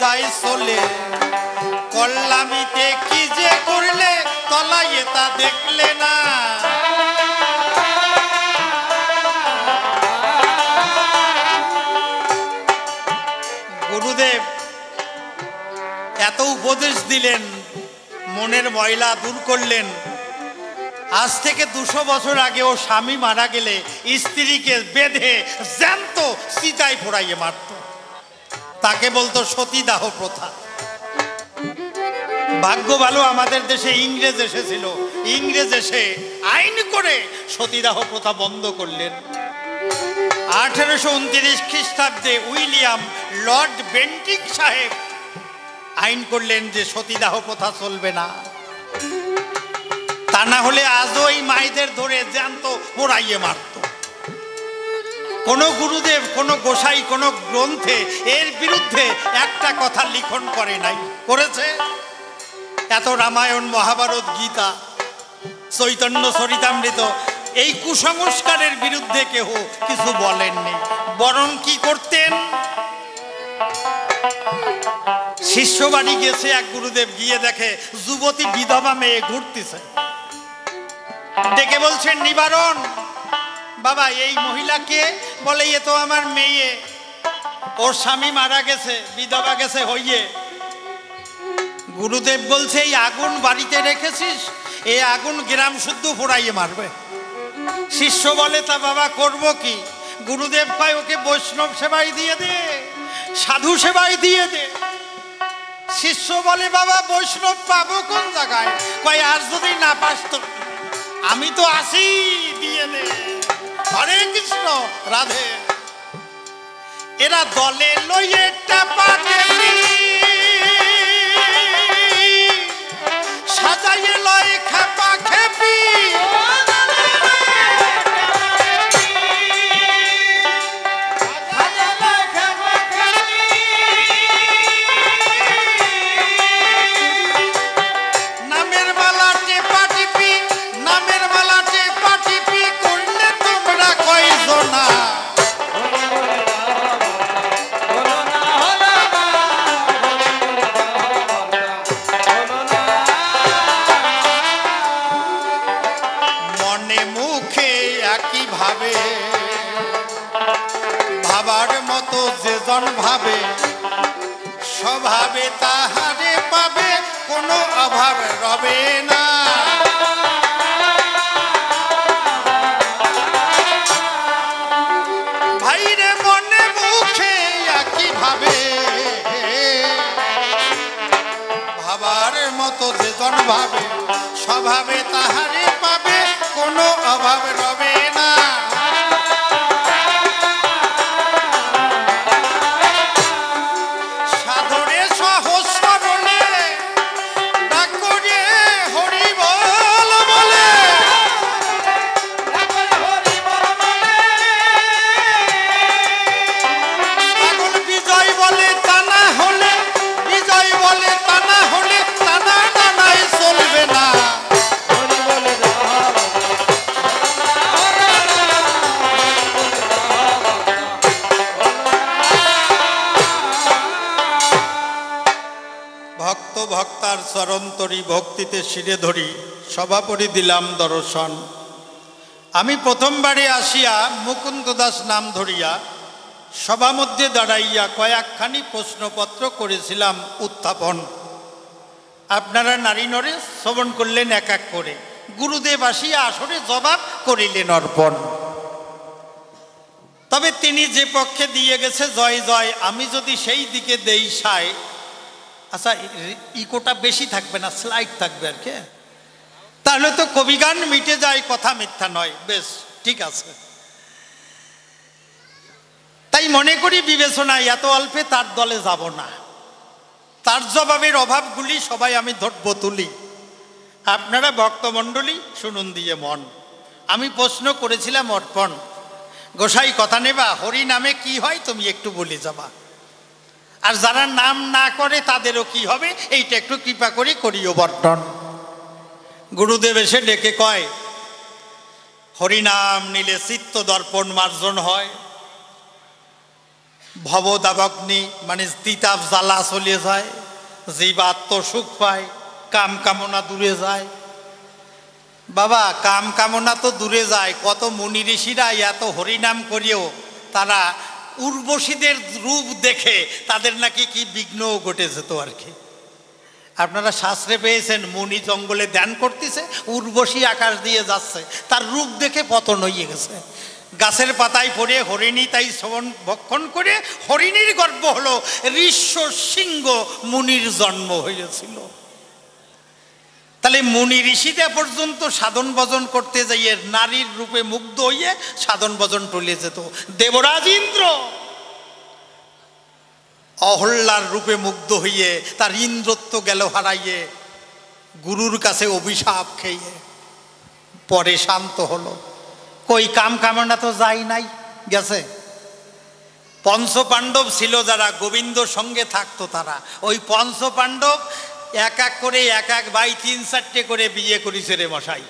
যায় চলে। কল্লামিতে কি যে করলে, তলাইয়ে তা দেখলে না। গুরুদেব, এত উপদেশ দিলেন, মনের ময়লা দূর করলেন। আজ থেকে দুশো বছর আগে ও স্বামী মারা গেলে স্ত্রীকে বেঁধে জ্যান্ত সীতায় ফোড়াইয়ে মারত। তাকে বলতো সতীদাহ প্রথা। ভাগ্য ভালো, আমাদের দেশে ইংরেজ এসেছিল। ইংরেজ এসে আইন করে সতীদাহ প্রথা বন্ধ করলেন। আঠেরোশো উনত্রিশ খ্রিস্টাব্দে উইলিয়াম লর্ড বেন্টিং সাহেব আইন করলেন যে সতীদাহ প্রথা চলবে না। তা না হলে আজও এই মাইদের ধরে জ্যান্ত পোড়াইয়ে মারত। কোন গুরুদেব, কোন গোসাই, কোন গ্রন্থে এর বিরুদ্ধে একটা কথা লিখন করে নাই। করেছে? এত রামায়ণ, মহাভারত, গীতা, চৈতন্য সরিতামৃত এই কুসংস্কারের বিরুদ্ধে কেহ কিছু বলেননি বরং কি করতেন? শিষ্য বাড়ি গেছে এক গুরুদেব, গিয়ে দেখে যুবতী বিধবা মেয়ে ঘুরতেছে। ডেকে বলছেন, নিবারণ বাবা, এই মহিলাকে বলে, এ তো আমার মেয়ে। ওর স্বামী মারা গেছে, বিধবা গেছে, হইয়ে। গুরুদেব বলছে, এই আগুন বাড়িতে রেখেছিস? এই আগুন গ্রাম শুদ্ধ ফোড়াইয়ে মারবে। শিষ্য বলে, তা বাবা, করব কি? গুরুদেব কয়, ওকে বৈষ্ণব সেবাই দিয়ে দে, সাধু সেবাই দিয়ে দে। শিষ্য বলে, বাবা, বৈষ্ণব পাবো কোন জায়গায়? কয়, আর যদি না পাস তো, আমি তো আসি, দিয়ে দে। হরে কৃষ্ণ রাধে। এরা দলে লইয়ে টাপা সাজাইয়ে লয় খেপা খেপি। ভাবে। ভাবার মতো যেজন ভাবে, স্বভাবে তাহারে পাবে, কোনো অভাব রবে না। মনে মুখে মতো ভাবে, স্বভাবে তাহারে পাবে, কোনো অভাব রবে চরন্তরি ভক্তিতে শিরে ধরি সভাপরি দিলাম দর্শন। আমি প্রথমবারে আসিয়া মুকুন্দ দাস নাম ধরিয়া সভা মধ্যে দাঁড়াইয়া কয়েকখানি প্রশ্নপত্র করেছিলাম উত্থাপন। আপনারা নারী নরে শ্রবণ করলেন এক এক করে। গুরুদেব আসিয়া আসরে জবাব করিলেন অর্পণ। তবে তিনি যে পক্ষে দিয়ে গেছে, জয় জয়, আমি যদি সেই দিকে দেই সায় আচ্ছা ইকোটা বেশি থাকবে না স্লাইড থাকবে আর কি? তাহলে তো কবিগান মিটে যায়, কথা মিথ্যা নয়। বেশ, ঠিক আছে। তাই মনে করি বিবেচনায়, এত অল্পে তার দলে যাব না। তার জবাবের অভাবগুলি সবাই আমি ধরব তুলি। আপনারা ভক্তমণ্ডলী, শুনুন দিয়ে মন। আমি প্রশ্ন করেছিলাম অর্পণ, গোসাই, কথা নেবা? হরি নামে কি হয়? তুমি একটু বলে যাবা। আর যারা নাম না করে তাদেরও কি হবে? এইটা একটু কৃপা করে করিও বর্তন। গুরুদেব এসে ডেকে কয়, হরিনাম নিলে চিত্ত দর্পণ মার্জন হয়। ভবদাবগ্নি মানে তিতাব জ্বালা চলে যায় জীব আত্মসুখ পায়, কাম কামনা দূরে যায়। বাবা, কাম কামনা তো দূরে যায়, কত মুনি ঋষিরা এত হরিনাম করিও তারা উর্বশীদের রূপ দেখে তাদের নাকি কি বিঘ্নও ঘটে যেত আর কি। আপনারা শাস্ত্রে পেয়েছেন, মুনি জঙ্গলে ধ্যান করতেছে, উর্বশী আকাশ দিয়ে যাচ্ছে। তার রূপ দেখে পতন হয়ে গেছে। গাছের পাতায় পড়ে হরিণী তাই শ্রবণ, ভক্ষণ করে হরিণীর গর্ব হলো, ঋষ্য সিংহ মুনির জন্ম হয়েছিল। তাহলে মুনি ঋষিতে পর্যন্ত সাধন ভজন করতে যাইয়ে নারীর রূপে মুগ্ধ হইয়ে সাধন ভজন টলে যেত। দেবরাজ ইন্দ্র! অহল্লার রূপে মুগ্ধ হইয়ে তার ইন্দ্রত্ব গেল হারাইয়ে গুরুর কাছে অভিশাপ খেয়ে। পরে শান্ত হলো। কই, কাম কামনা তো যাই নাই, গেছে? পঞ্চ পাণ্ডব ছিল যারা, গোবিন্দ সঙ্গে থাকতো তারা। ওই পঞ্চ পাণ্ডব এক এক করে এক এক বাই তিন চারটে করে বিয়ে করেছে রে মশাই।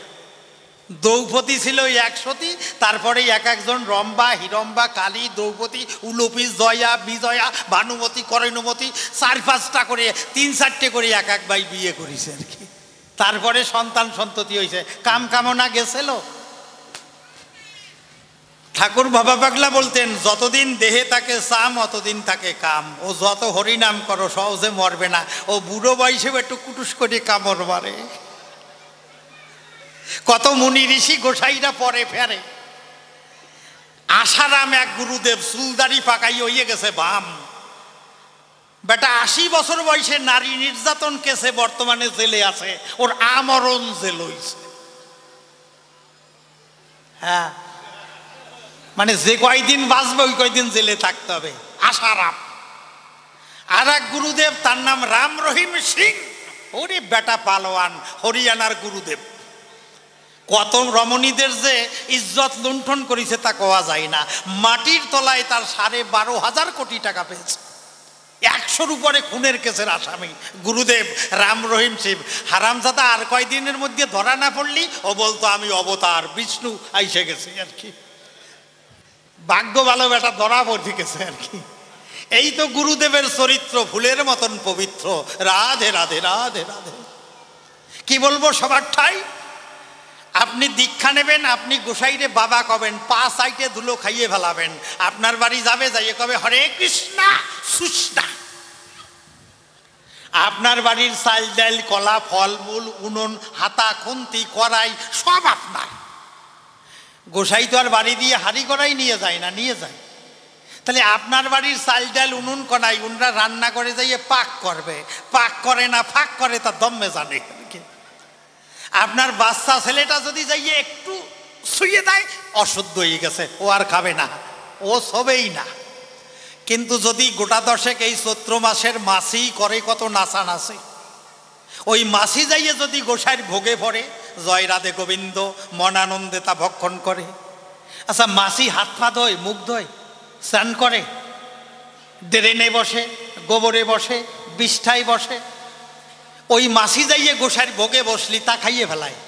দ্রৌপদী ছিল একশতী তারপরে এক একজন রম্বা, হিরম্বা, কালী, দ্রৌপদী, উলুপি, জয়া, বিজয়া, ভানুমতী, করণমতী, চার পাঁচটা করে, তিন চারটে করে এক এক বাই বিয়ে করেছে আর কি। তারপরে সন্তান সন্ততি হয়েছে। কাম কামনা গেছিল? ঠাকুর বাবা পাগলা বলতেন, যতদিন দেহে তাকে সাম, অতদিন তাকে কাম। ও যত হরিনাম করো, সহজে মরবে না। ও বুড়ো বয়সে একটু কুটুস করে কামড় মারে। কত মুনি ঋষি গোসাইরা পরে ফেরে। আশারাম এক গুরুদেব সুলদারি পাকাই হইয়ে গেছে বাম। বেটা, আশি বছর বয়সে নারী নির্যাতন কেসে বর্তমানে জেলে আছে। ওর আমরণ জেল হইছে। হ্যাঁ মানে যে কয়দিন বাঁচবে, ওই কয়দিন জেলে থাকতে হবে। আশারাম আর এক গুরুদেব, তার নাম রাম রহিম সিং। ওরে বেটা পালোয়ান, হরিয়ানার গুরুদেব। কত রমণীদের যে ইজ্জত লুণ্ঠন করেছে তা কোয়া যায় না। মাটির তলায় তার সাড়ে বারো হাজার কোটি টাকা পেয়েছে। একশোর উপরে খুনের কেসের আসামি। গুরুদেব, রাম রহিম শিব হারামজাদা, আর কয়দিনের মধ্যে ধরা না পড়লি? ও বলতো, আমি অবতার, বিষ্ণু, আইসে গেছি আর কি। ভাগ্য ভালো বেটা ধরা পড়তে গেছে আর কি। এই তো গুরুদেবের চরিত্র, ফুলের মতন পবিত্র। রাধে রাধে রাধে রাধে। কি বলব সবার ঠাই? আপনি দীক্ষা নেবেন, আপনি গোসাইরে বাবা কবেন, পা সাইটে ধুলো খাইয়ে ফেলাবেন। আপনার বাড়ি যাবে, যাইয়ে কবে? হরে কৃষ্ণা সুষ্ণা আপনার বাড়ির চাল ডাল, কলা ফলমূল উনুন, হাতা, খুন্তি, কড়াই, সব আপনার। গোসাই তো আর বাড়ি দিয়ে হাড়ি করাই নিয়ে যায় না, নিয়ে যায়। তাহলে আপনার বাড়ির চাল ডাল, উনুন কনাই উনরা রান্না করে যাইয়ে পাক করবে। পাক করে না ফাঁক করে তা দমে জানে। আপনার বাচ্চা ছেলেটা যদি যাইয়ে একটু শুয়ে দেয়, অশুদ্ধ হয়ে গেছে, ও আর খাবে না, ও সবেই না। কিন্তু যদি গোটা দশেক এই চৈত্র মাসের মাসি করে কত নাচা নাচে ওই মাসি যাইয়ে যদি গোসাইয়ের ভোগে পড়ে জয় রাধে গোবিন্দ, মনানন্দে তা ভক্ষণ করে। আচ্ছা মাসি হাত পা ধোয়, মুখ ধোয়, স্নান করে। ড্রেনে বসে, গোবরে বসে, বিষ্ঠায় বসে। ওই মাসি যাইয়ে গোসাইয়ের ভোগে বসলি, তা খাইয়ে ফেলায়।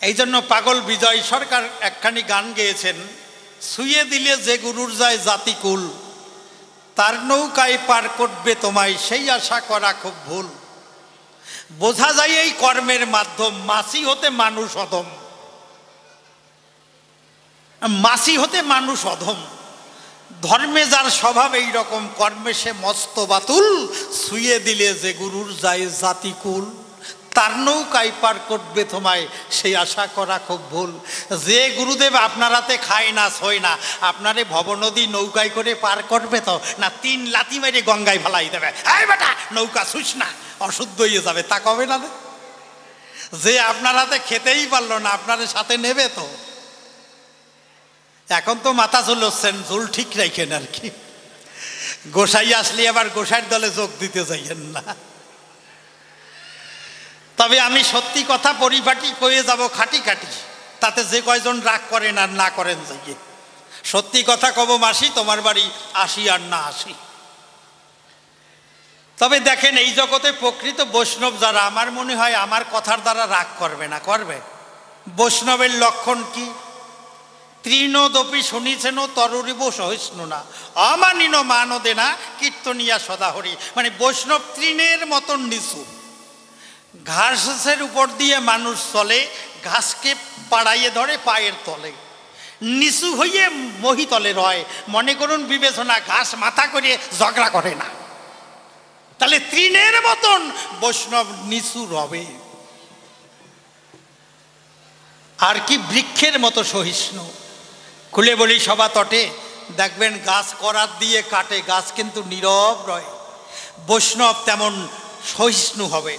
এই জন্য পাগল বিজয় সরকার একখানি গান গেয়েছেন শুয়ে দিলে যে গুরুর যায় জাতিকুল, তার নৌকায় পার করবে তোমায়, সেই আশা করা খুব ভুল। বোঝা যায় এই কর্মের মাধ্যম, মাসি হতে মানুষ অধম। মাসি হতে মানুষ অধম। ধর্মে যার স্বভাব এইরকম, কর্মে সে মস্ত বাতুল, শুয়ে দিলে যে গুরুর যায় জাতিকুল। তার নৌকায় পার করবে তোমায়, সেই আশা করা খুব ভুল। যে গুরুদেব আপনার হাতে খায় না ছয় না, আপনারে ভবনদী নৌকায় করে পার করবে তো, না তিন লাতি মেরে গঙ্গায় ফেলাই দেবে। এই বেটা, নৌকা শুস না, অশুদ্ধ হয়ে যাবে, তা কবে না যে আপনার হাতে খেতেই পারল না, আপনার সাথে নেবে তো। এখন তো মাথা চুলোচ্ছেন চুল ঠিক রাখেন আর কি। গোসাই আসলে আবার গোসাইয়ের দলে যোগ দিতে চাইয়েন না। তবে আমি সত্যি কথা পরিপাটি কয়ে যাব খাটি খাটি। তাতে যে কয়জন রাগ করেন আর না করেন যাইয়ে সত্যি কথা কব মাসি, তোমার বাড়ি আসি আর না আসি। তবে দেখেন, এই জগতে প্রকৃত বৈষ্ণব যারা, আমার মনে হয় আমার কথার দ্বারা রাগ করবে না, করবে। বৈষ্ণবের লক্ষণ কি? তৃণদপি শুনিছেন তরুরিব সহিষ্ণু না। অমানিন মানো দেনা কীর্তনিয়া সদাহরি। মানে বৈষ্ণব তৃণের মতন নিচু। ঘাসের উপর দিয়ে মানুষ চলে, ঘাসকে পাড়াইয়ে ধরে পায়ের তলে। নিচু হইয়ে মহিতলে রয়। মনে করুন বিবেচনা, ঘাস মাথা করে ঝগড়া করে না। তাহলে তৃণের মতন বৈষ্ণব নিচু রবে। আর কি বৃক্ষের মতো সহিষ্ণু। খুলে বলি সবা তটে, দেখবেন গাছ করার দিয়ে কাটে, গাছ কিন্তু নীরব রয়। বৈষ্ণব তেমন সহিষ্ণু হবে।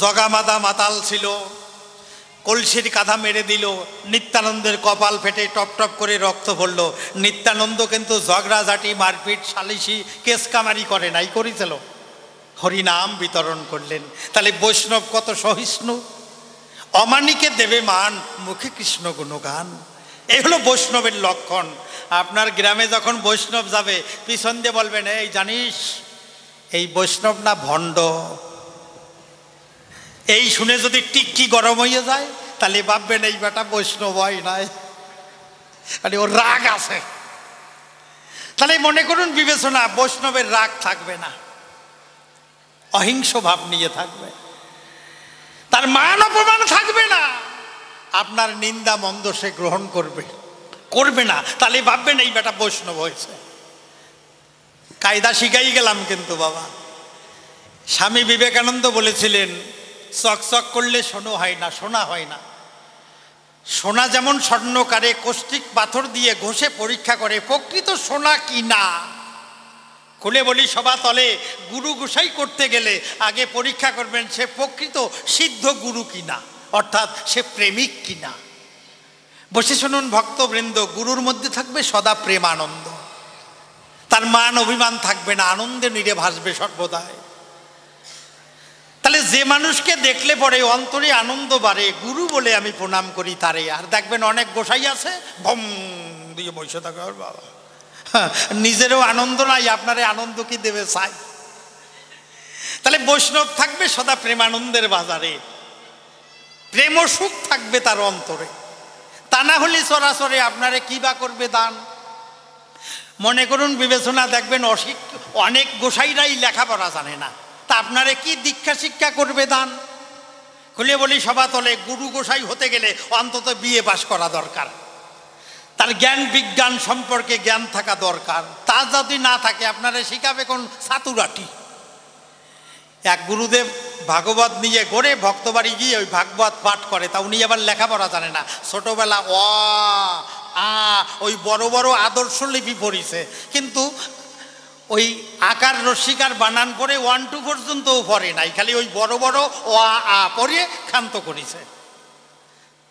জগামাদা মাতাল ছিল। কলসির কাঁধা মেরে দিল। নিত্যানন্দের কপাল ফেটে টপ টপ করে রক্ত ভরল। নিত্যানন্দ কিন্তু ঝগড়াঝাটি মারপিট, সালিশি কেসকামারি করে নাই, করেছিল। হরিনাম বিতরণ করলেন। তাহলে বৈষ্ণব কত সহিষ্ণু? অমানিকে দেবে মান, মুখে কৃষ্ণ গুণগান। এই হলো বৈষ্ণবের লক্ষণ। আপনার গ্রামে যখন বৈষ্ণব যাবে, পিছন দিয়ে বলবেন, এই জানিস, এই বৈষ্ণব না ভণ্ড? এই শুনে যদি টিক্কি গরম হয়ে যায়, তাহলে ভাববেন এই বেটা বৈষ্ণব হয় নাই। মানে ওর রাগ আছে। তাহলে মনে করুন বিবেচনা, বৈষ্ণবের রাগ থাকবে না। অহিংস ভাব নিয়ে থাকবে। তার মান অপমান থাকবে না। আপনার নিন্দা মন্দ সে গ্রহণ করবে। করবে না। তাহলে ভাববেন এই বেটা বৈষ্ণব হয়েছে। কায়দা শিখাই গেলাম কিন্তু বাবা। স্বামী বিবেকানন্দ বলেছিলেন চকচক করলে শোনো হয় না শোনা হয় না। সোনা যেমন স্বর্ণকারে কষ্টিক পাথর দিয়ে ঘষে পরীক্ষা করে, প্রকৃত সোনা কি না? খুলে বলি সবা তলে, গুরু গোসাই করতে গেলে আগে পরীক্ষা করবেন সে প্রকৃত সিদ্ধ গুরু কিনা অর্থাৎ সে প্রেমিক কিনা বসে শুনুন ভক্তবৃন্দ, গুরুর মধ্যে থাকবে সদা প্রেমানন্দ। তার মান অভিমান থাকবে না, আনন্দে নিরে ভাসবে সর্বদায় তাহলে যে মানুষকে দেখলে পরে অন্তরে আনন্দ বাড়ে গুরু বলে আমি প্রণাম করি তারে। আর দেখবেন অনেক গোসাই আছে ভম দিয়ে বসে থাকে বাবা। হ্যাঁ, নিজেরও আনন্দ নাই আপনারে আনন্দ কি দেবে চাই তাহলে বৈষ্ণব থাকবে সদা প্রেমানন্দের বাজারে। প্রেম সুখ থাকবে তার অন্তরে। তা না হলে সরাসরি আপনারে কি বা করবে দান? মনে করুন বিবেচনা দেখবেন অশিক অনেক গোসাইরাই লেখাপড়া জানে না। তা আপনারে কি দীক্ষা শিক্ষা করবে দান? খুলে বলি সভা তলে গুরু গোসাই হতে গেলে অন্তত বিয়ে পাশ করা দরকার। তার জ্ঞান বিজ্ঞান সম্পর্কে জ্ঞান থাকা দরকার। তা যদি না থাকে, আপনারা শিখাবে কোন সাতুরাটি? এক গুরুদেব ভাগবত নিয়ে গড়ে ভক্তবাড়ি গিয়ে ওই ভাগবত পাঠ করে, তা উনি আবার লেখাপড়া জানে না। ছোটবেলা অ, আ, ওই বড় বড় আদর্শ লিপি পড়িছে। কিন্তু ওই আকার রসিকার বানান পরে ওয়ান টু পর্যন্তও পড়ে নাই, খালি ওই বড় বড় ও আ পড়ে ক্ষান্ত করেছে।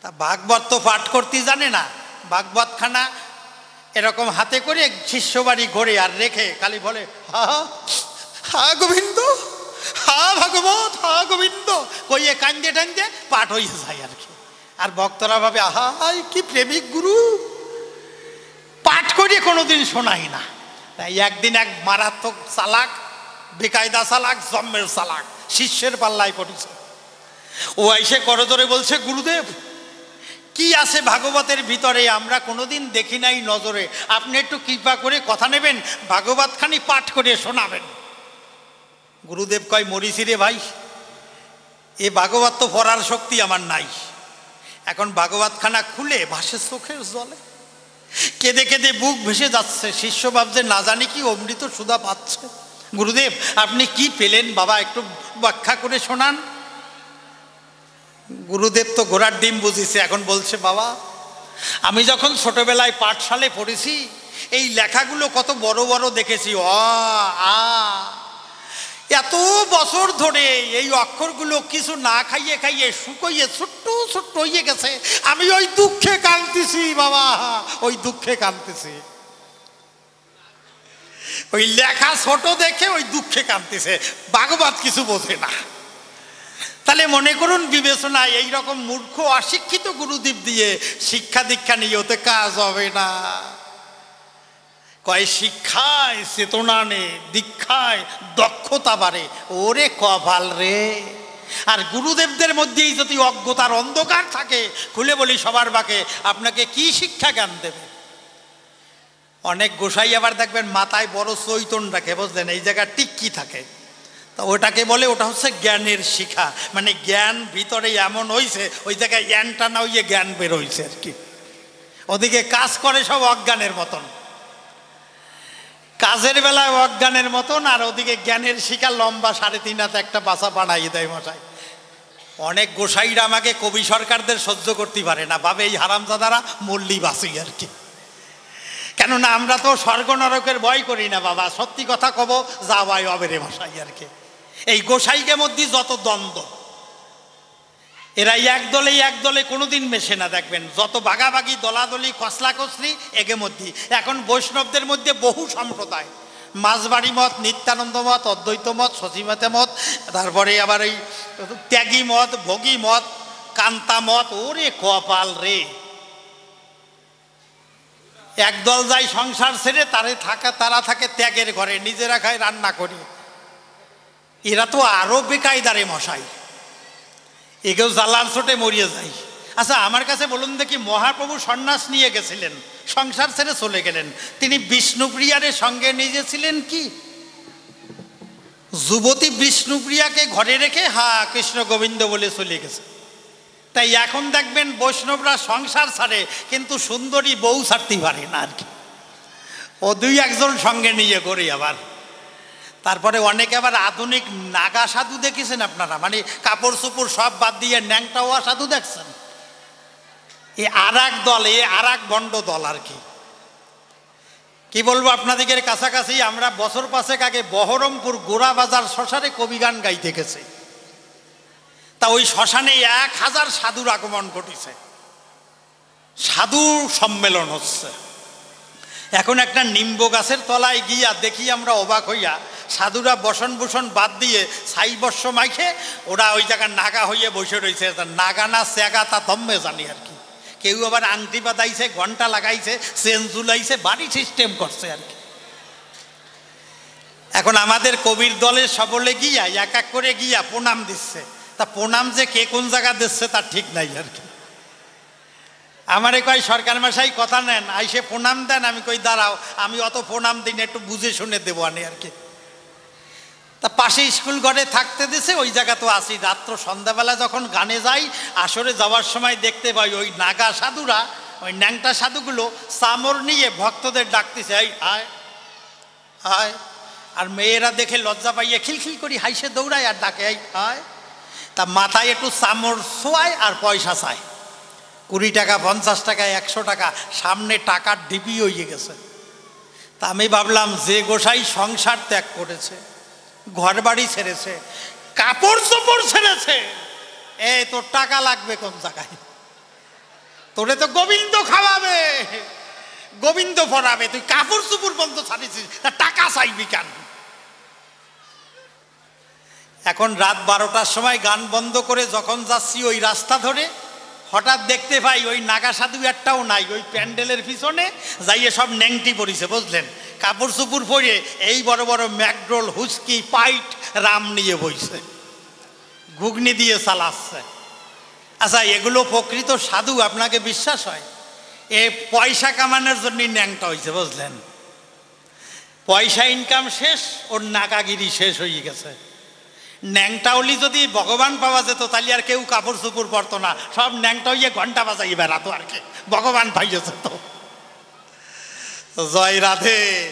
তা ভাগবত তো পাঠ করতে জানে না ভাগবত খানা এরকম হাতে করে শিষ্য বাড়ি ঘোরে আর রেখে খালি বলে, হা হা গোবিন্দ, হা ভাগবত, হা গোবিন্দ। কইয়ে কান্দে টান্দে পাঠ হয়ে যায় আর কি। আর ভক্তরা ভাবে আহা কি প্রেমিক গুরু। পাঠ করে কোনোদিন শোনাই না। তাই একদিন এক মারাত্মক চালাক, বেকায়দা চালাক জম্মের চালাক, শিষ্যের পাল্লায় পড়েছে। ও এসে করজোরে বলছে, গুরুদেব, কি আছে ভাগবতের ভিতরে? আমরা কোনোদিন দেখি নাই নজরে। আপনি একটু কৃপা করে কথা নেবেন, ভাগবতখানি পাঠ করে শোনাবেন। গুরুদেব কয়, মরিছি রে ভাই, এ ভাগবত তো পড়ার শক্তি আমার নাই। এখন ভাগবতখানা খুলে ভাসে চোখের জলে। কেঁদে কেঁদে বুক ভেসে যাচ্ছে। শিষ্য ভাবছে না জানি কি অমৃত সুদা পাচ্ছে। গুরুদেব, আপনি কি পেলেন? বাবা, একটু ব্যাখ্যা করে শোনান। গুরুদেব তো ঘোড়ার ডিম বুঝেছে, এখন বলছে, বাবা, আমি যখন ছোটবেলায় পাঠশালে পড়েছি, এই লেখাগুলো কত বড় বড় দেখেছি। অ, আ এত বছর ধরে এই অক্ষরগুলো কিছু না খাইয়ে খাইয়ে শুকইয়ে ছোট্ট ছোট্ট হয়ে গেছে। আমি ওই দুঃখে কাঁদতেছি, বাবা, ওই দুঃখে কাঁদতেছি। ওই লেখা ছোট দেখে ওই দুঃখে কাঁদতেছে, ভাগবত কিছু বোঝে না। তাহলে মনে করুন, বিবেচনা এইরকম মূর্খ, অশিক্ষিত গুরুদেব দিয়ে শিক্ষা দীক্ষা নিয়ে ওতে কাজ হবে না। কয়, শিক্ষায় চেতনা নে দীক্ষায় দক্ষতা বাড়ে। ওরে কপাল রে। আর গুরুদেবদের মধ্যেই যদি অজ্ঞতার অন্ধকার থাকে, খুলে বলি সবার বাকে, আপনাকে কি শিক্ষা জ্ঞান দেবে? অনেক গোসাই আবার দেখবেন মাথায় বড় চৈতন রাখে, বুঝলেন? এই জায়গায় টিক্কি থাকে। তা ওটাকে বলে, ওটা হচ্ছে জ্ঞানের শিখা। মানে জ্ঞান ভিতরে এমন হইছে, ওই জায়গায় জ্ঞানটা না হইয়ে জ্ঞান বের হইছে আর কি। ওদিকে কাজ করে সব অজ্ঞানের মতন। কাজের বেলায় অজ্ঞানের মতন, আর ওদিকে জ্ঞানের শিখা লম্বা সাড়ে তিন হাতে একটা বাসা বানাই দেয় মশাই। অনেক গোসাইরা আমাকে কবি সরকারদের সহ্য করতে পারে না, ভাবে এই হারামজাদারা মল্লি বাসি আর কি। কেননা আমরা তো স্বর্গ নরকের ভয় করি না বাবা, সত্যি কথা কব যা ভাই অবেরে মশাই আর কি। এই গোসাইকে মধ্যে যত দ্বন্দ্ব এরা এক দলে এক দলে কোনোদিন মেশে না, দেখবেন। যত বাগাবাগি, দলাদলি কসলা কসলি একে মধ্যে। এখন বৈষ্ণবদের মধ্যে বহু সম্প্রদায়। মাঝবাড়ি মত, নিত্যানন্দ মত, অদ্বৈত মত, শশীমতে মত, তারপরে আবার এই ত্যাগী মত, ভোগী মত, কান্তা মত, ওরে কপাল রে। একদল যায় সংসার ছেড়ে, তারে থাকা, তারা থাকে ত্যাগের ঘরে, নিজেরা খায়, রান্না করে। এরা তো আরও বেকায়দারে মশাই। একেও জ্বালার ছোটে মরিয়ে যায় আচ্ছা আমার কাছে বলুন দেখি, মহাপ্রভু সন্ন্যাস নিয়ে গেছিলেন, সংসার ছেড়ে চলে গেলেন, তিনি বিষ্ণুপ্রিয়ারের সঙ্গে নিয়ে গেছিলেন কি? যুবতী বিষ্ণুপ্রিয়াকে ঘরে রেখে, হা, কৃষ্ণ গোবিন্দ বলে চলে গেছে। তাই এখন দেখবেন বৈষ্ণবরা সংসার ছাড়ে, কিন্তু সুন্দরী বউ ছাড়তে পারে না আর কি। ও দুই একজন সঙ্গে নিয়ে করি আবার। তারপরে অনেকে আবার আধুনিক নাগা সাধু দেখেছেন আপনারা? মানে কাপড় চোপড় সব বাদ দিয়ে ন্যাংটা হওয়া সাধু দেখছেন? এই আর এক দল এ আর এক বন্ড দল আর কি। কি বলব আপনাদের কাছাকাছি, আমরা বছর পাঁচেক আগে বহরমপুর গোড়া বাজার শ্মশানে কবি গান গাইতে গেছি। তা ওই শ্মশানে এক হাজার সাধুর আগমন ঘটেছে। সাধু সম্মেলন হচ্ছে। এখন একটা নিম্ব গাছের তলায় গিয়া দেখি আমরা অবাক হইয়া, সাধুরা বসন ভূষণ বাদ দিয়ে ছাই বর্ষ মাইখে ওরা ওই জায়গায় নাগা হইয়ে বসে রয়েছে নাগা না স্যাগা তা দম্মে জানি আর কি। কেউ আবার আংটি বাদাইছে ঘণ্টা লাগাইছে, চেন ঝুলাইছে, বাড়ি সিস্টেম করছে আর কি। এখন আমাদের কবির দলের সবলে গিয়া, এক এক করে গিয়া প্রণাম দিচ্ছে। তা প্রণাম যে কে কোন জায়গা দিচ্ছে তার ঠিক নাই আর কি। আমারে কয়, সরকার মাসাই কথা নেন, আইসে প্রণাম দেন। আমি কই, দাঁড়াও, আমি অত প্রণাম দিন একটু বুঝে শুনে দেবো আনে আর কি। তা পাশে স্কুল ঘরে থাকতে দিছে, ওই জায়গা তো আসি রাত্র সন্ধ্যাবেলা যখন গানে যাই, আসরে যাওয়ার সময় দেখতে পাই ওই নাগা সাধুরা, ওই ন্যাংটা সাধুগুলো চামর নিয়ে ভক্তদের ডাকতেছে, এই, আয় আয়। আর মেয়েরা দেখে লজ্জা পাইয়ে খিলখিল করি হাইসে দৌড়ায় আর ডাকে, এই, আয়। তা মাথায় একটু চামর শোয়ায় আর পয়সা চায়। কুড়ি টাকা, পঞ্চাশ টাকা, একশো টাকা, সামনে টাকার ডিপি হয়ে গেছে। তা আমি ভাবলাম, যে গোসাই সংসার ত্যাগ করেছে ঘর বাড়ি ছেড়েছে কাপড় চোপড় ছেড়েছে, এ তোর টাকা লাগবে কোন জায়গায়? তোরে তো গোবিন্দ খাওয়াবে, গোবিন্দ পড়াবে, তুই কাপড় চুপুর বন্ধ ছাড়িয়েছিস, তা টাকা চাইবি কেন? এখন রাত বারোটার সময় গান বন্ধ করে যখন যাচ্ছি, ওই রাস্তা ধরে হঠাৎ দেখতে পাই ওই নাগা সাধু একটাও নাই, ওই প্যান্ডেলের পিছনে যাইয়ে সব ন্যাংটি পড়িছে, বুঝলেন? কাপড় চুপুর পরে এই বড় বড় ম্যাকডোল হুচকি পাইট, রাম নিয়ে বইছে। ঘুগনি দিয়ে চালাচ্ছে। আচ্ছা এগুলো প্রকৃত সাধু, আপনাকে বিশ্বাস হয়? এ পয়সা কামানোর জন্য ন্যাংটা হয়েছে বুঝলেন? পয়সা ইনকাম শেষ, ওর নাকাগিরি শেষ হয়ে গেছে। ন্যাংটাউলি যদি ভগবান পাওয়া যেত, তাহলে আর কেউ কাপড় চুপুর পরতো না। সব ন্যাংটা হইয়ে ঘণ্টা বাজাই বেড়াতো আর কি। ভগবান পাইয়ে যেত। জয় রাধে।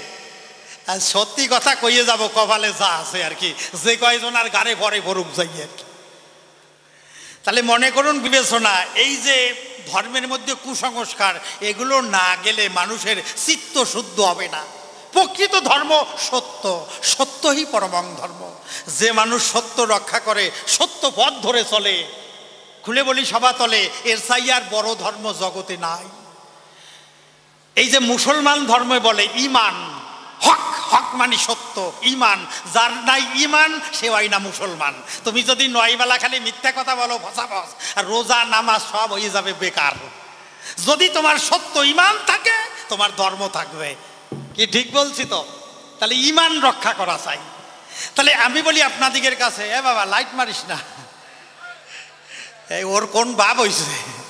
সত্যি কথা কইয়ে যাব, কপালে যা আছে আর কি। যে কয়জন আর গাড়ে পরে ভরুক যাই আর কি। তাহলে মনে করুন বিবেচনা, এই যে ধর্মের মধ্যে কুসংস্কার, এগুলো না গেলে মানুষের চিত্ত শুদ্ধ হবে না। প্রকৃত ধর্ম সত্য, সত্যই পরমং ধর্ম। যে মানুষ সত্য রক্ষা করে, সত্য পথ ধরে চলে। খুলে বলি সভা তলে, এর চাই আর বড় ধর্ম জগতে নাই। এই যে মুসলমান ধর্মে বলে ইমান, হক হক মানে সত্য, ইমান। যার নাই ইমান, সে হয় না মুসলমান। তুমি যদি নয় বেলা খালি মিথ্যা কথা বলো, ভসা ভস, আর রোজা, নামাজ সব হয়ে যাবে বেকার। যদি তোমার সত্য ইমান থাকে, তোমার ধর্ম থাকবে। কি ঠিক বলছি তো? তাহলে ইমান রক্ষা করা চাই। তাহলে আমি বলি আপনাদিগের কাছে, এ বাবা লাইট মারিস না। ওর কোন ভাব হইছে?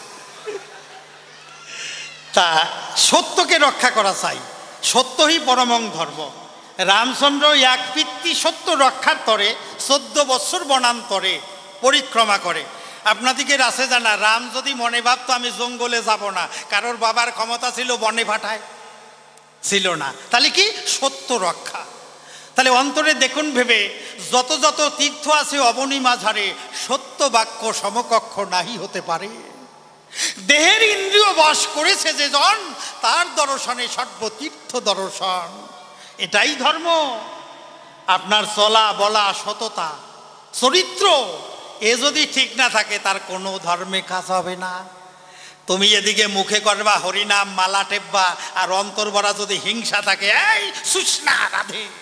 তা সত্যকে রক্ষা করা চাই। সত্যই পরমং ধর্ম। রামচন্দ্র এক পিতৃ সত্য রক্ষার তরে, চোদ্দ বৎসর বনান্তরে পরিক্রমা করে। আপনাদিকে আছে জানা, রাম যদি মনে ভাবতো আমি জঙ্গলে যাব না, কারোর বাবার ক্ষমতা ছিল বনে ভাটায়। ছিল না। তাহলে কি? সত্য রক্ষা। তাহলে অন্তরে দেখুন ভেবে, যত যত তীর্থ আছে অবনী মাঝারে, সত্য বাক্য সমকক্ষ নাহি হতে পারে। দেহের ইন্দ্রিয় বশ করেছে যে জন, তার দর্শনে সর্বতীর্থ দর্শন। এটাই ধর্ম। আপনার চলা, বলা, সততা, চরিত্র, এ যদি ঠিক না থাকে, তার কোনো ধর্মে কাজ হবে না। তুমি এদিকে মুখে করবা, হরিনাম, মালা টেপবা, আর অন্তর ভরা যদি হিংসা থাকে, এই সুষ্ণা রাধে।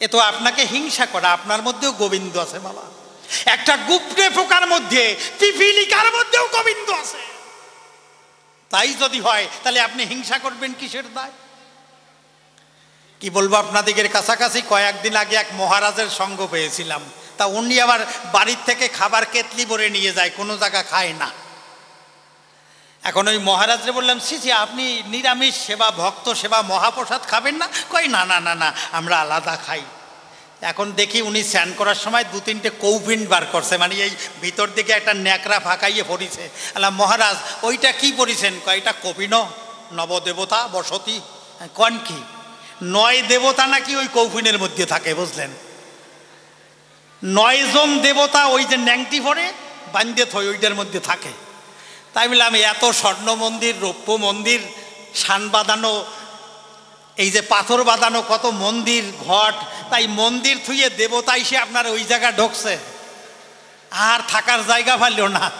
এ তো আপনাকে হিংসা করা, আপনার মধ্যেও গোবিন্দ আছে বাবা। একটা গুপ্তে পোকার মধ্যে, পিপিলিকার মধ্যেও গোবিন্দ আছে। তাই যদি হয়, তাহলে আপনি হিংসা করবেন কিসের দায়? কি বলব আপনাদের কাছাকাছি? কয়েকদিন আগে এক মহারাজের সঙ্গ পেয়েছিলাম। তা উনি আবার বাড়ির থেকে খাবার কেতলি ভরে নিয়ে যায়, কোনো জায়গা খায় না। এখন ওই মহারাজরে বললাম সিসি আপনি নিরামিষ সেবা, ভক্ত সেবা, মহাপ্রসাদ খাবেন না? কই না না না না, আমরা আলাদা খাই। এখন দেখি উনি স্নান করার সময় দু তিনটে কৌপিন বার করছে মানে এই ভিতর দিকে একটা ন্যাকড়া ফাঁকাইয়ে পড়িছে। আল্লাহ, মহারাজ, ওইটা কি পড়িছেন? কয়টা কপিন, নবদেবতা, বসতি। কন কি? নয় দেবতা নাকি ওই কৌপিনের মধ্যে থাকে, বুঝলেন? নয়জন দেবতা ওই যে ন্যাংটি পরে বান্ধে থই ওইটার মধ্যে থাকে। তাই বললাম এত স্বর্ণ মন্দির, রৌপ্য মন্দির সান বাঁধানো, এই যে পাথর বাঁধানো কত মন্দির, ঘট, তাই মন্দির থুয়ে দেবতা এসে আপনার ওই জায়গা ঢুকছে। আর থাকার জায়গা পাইল না।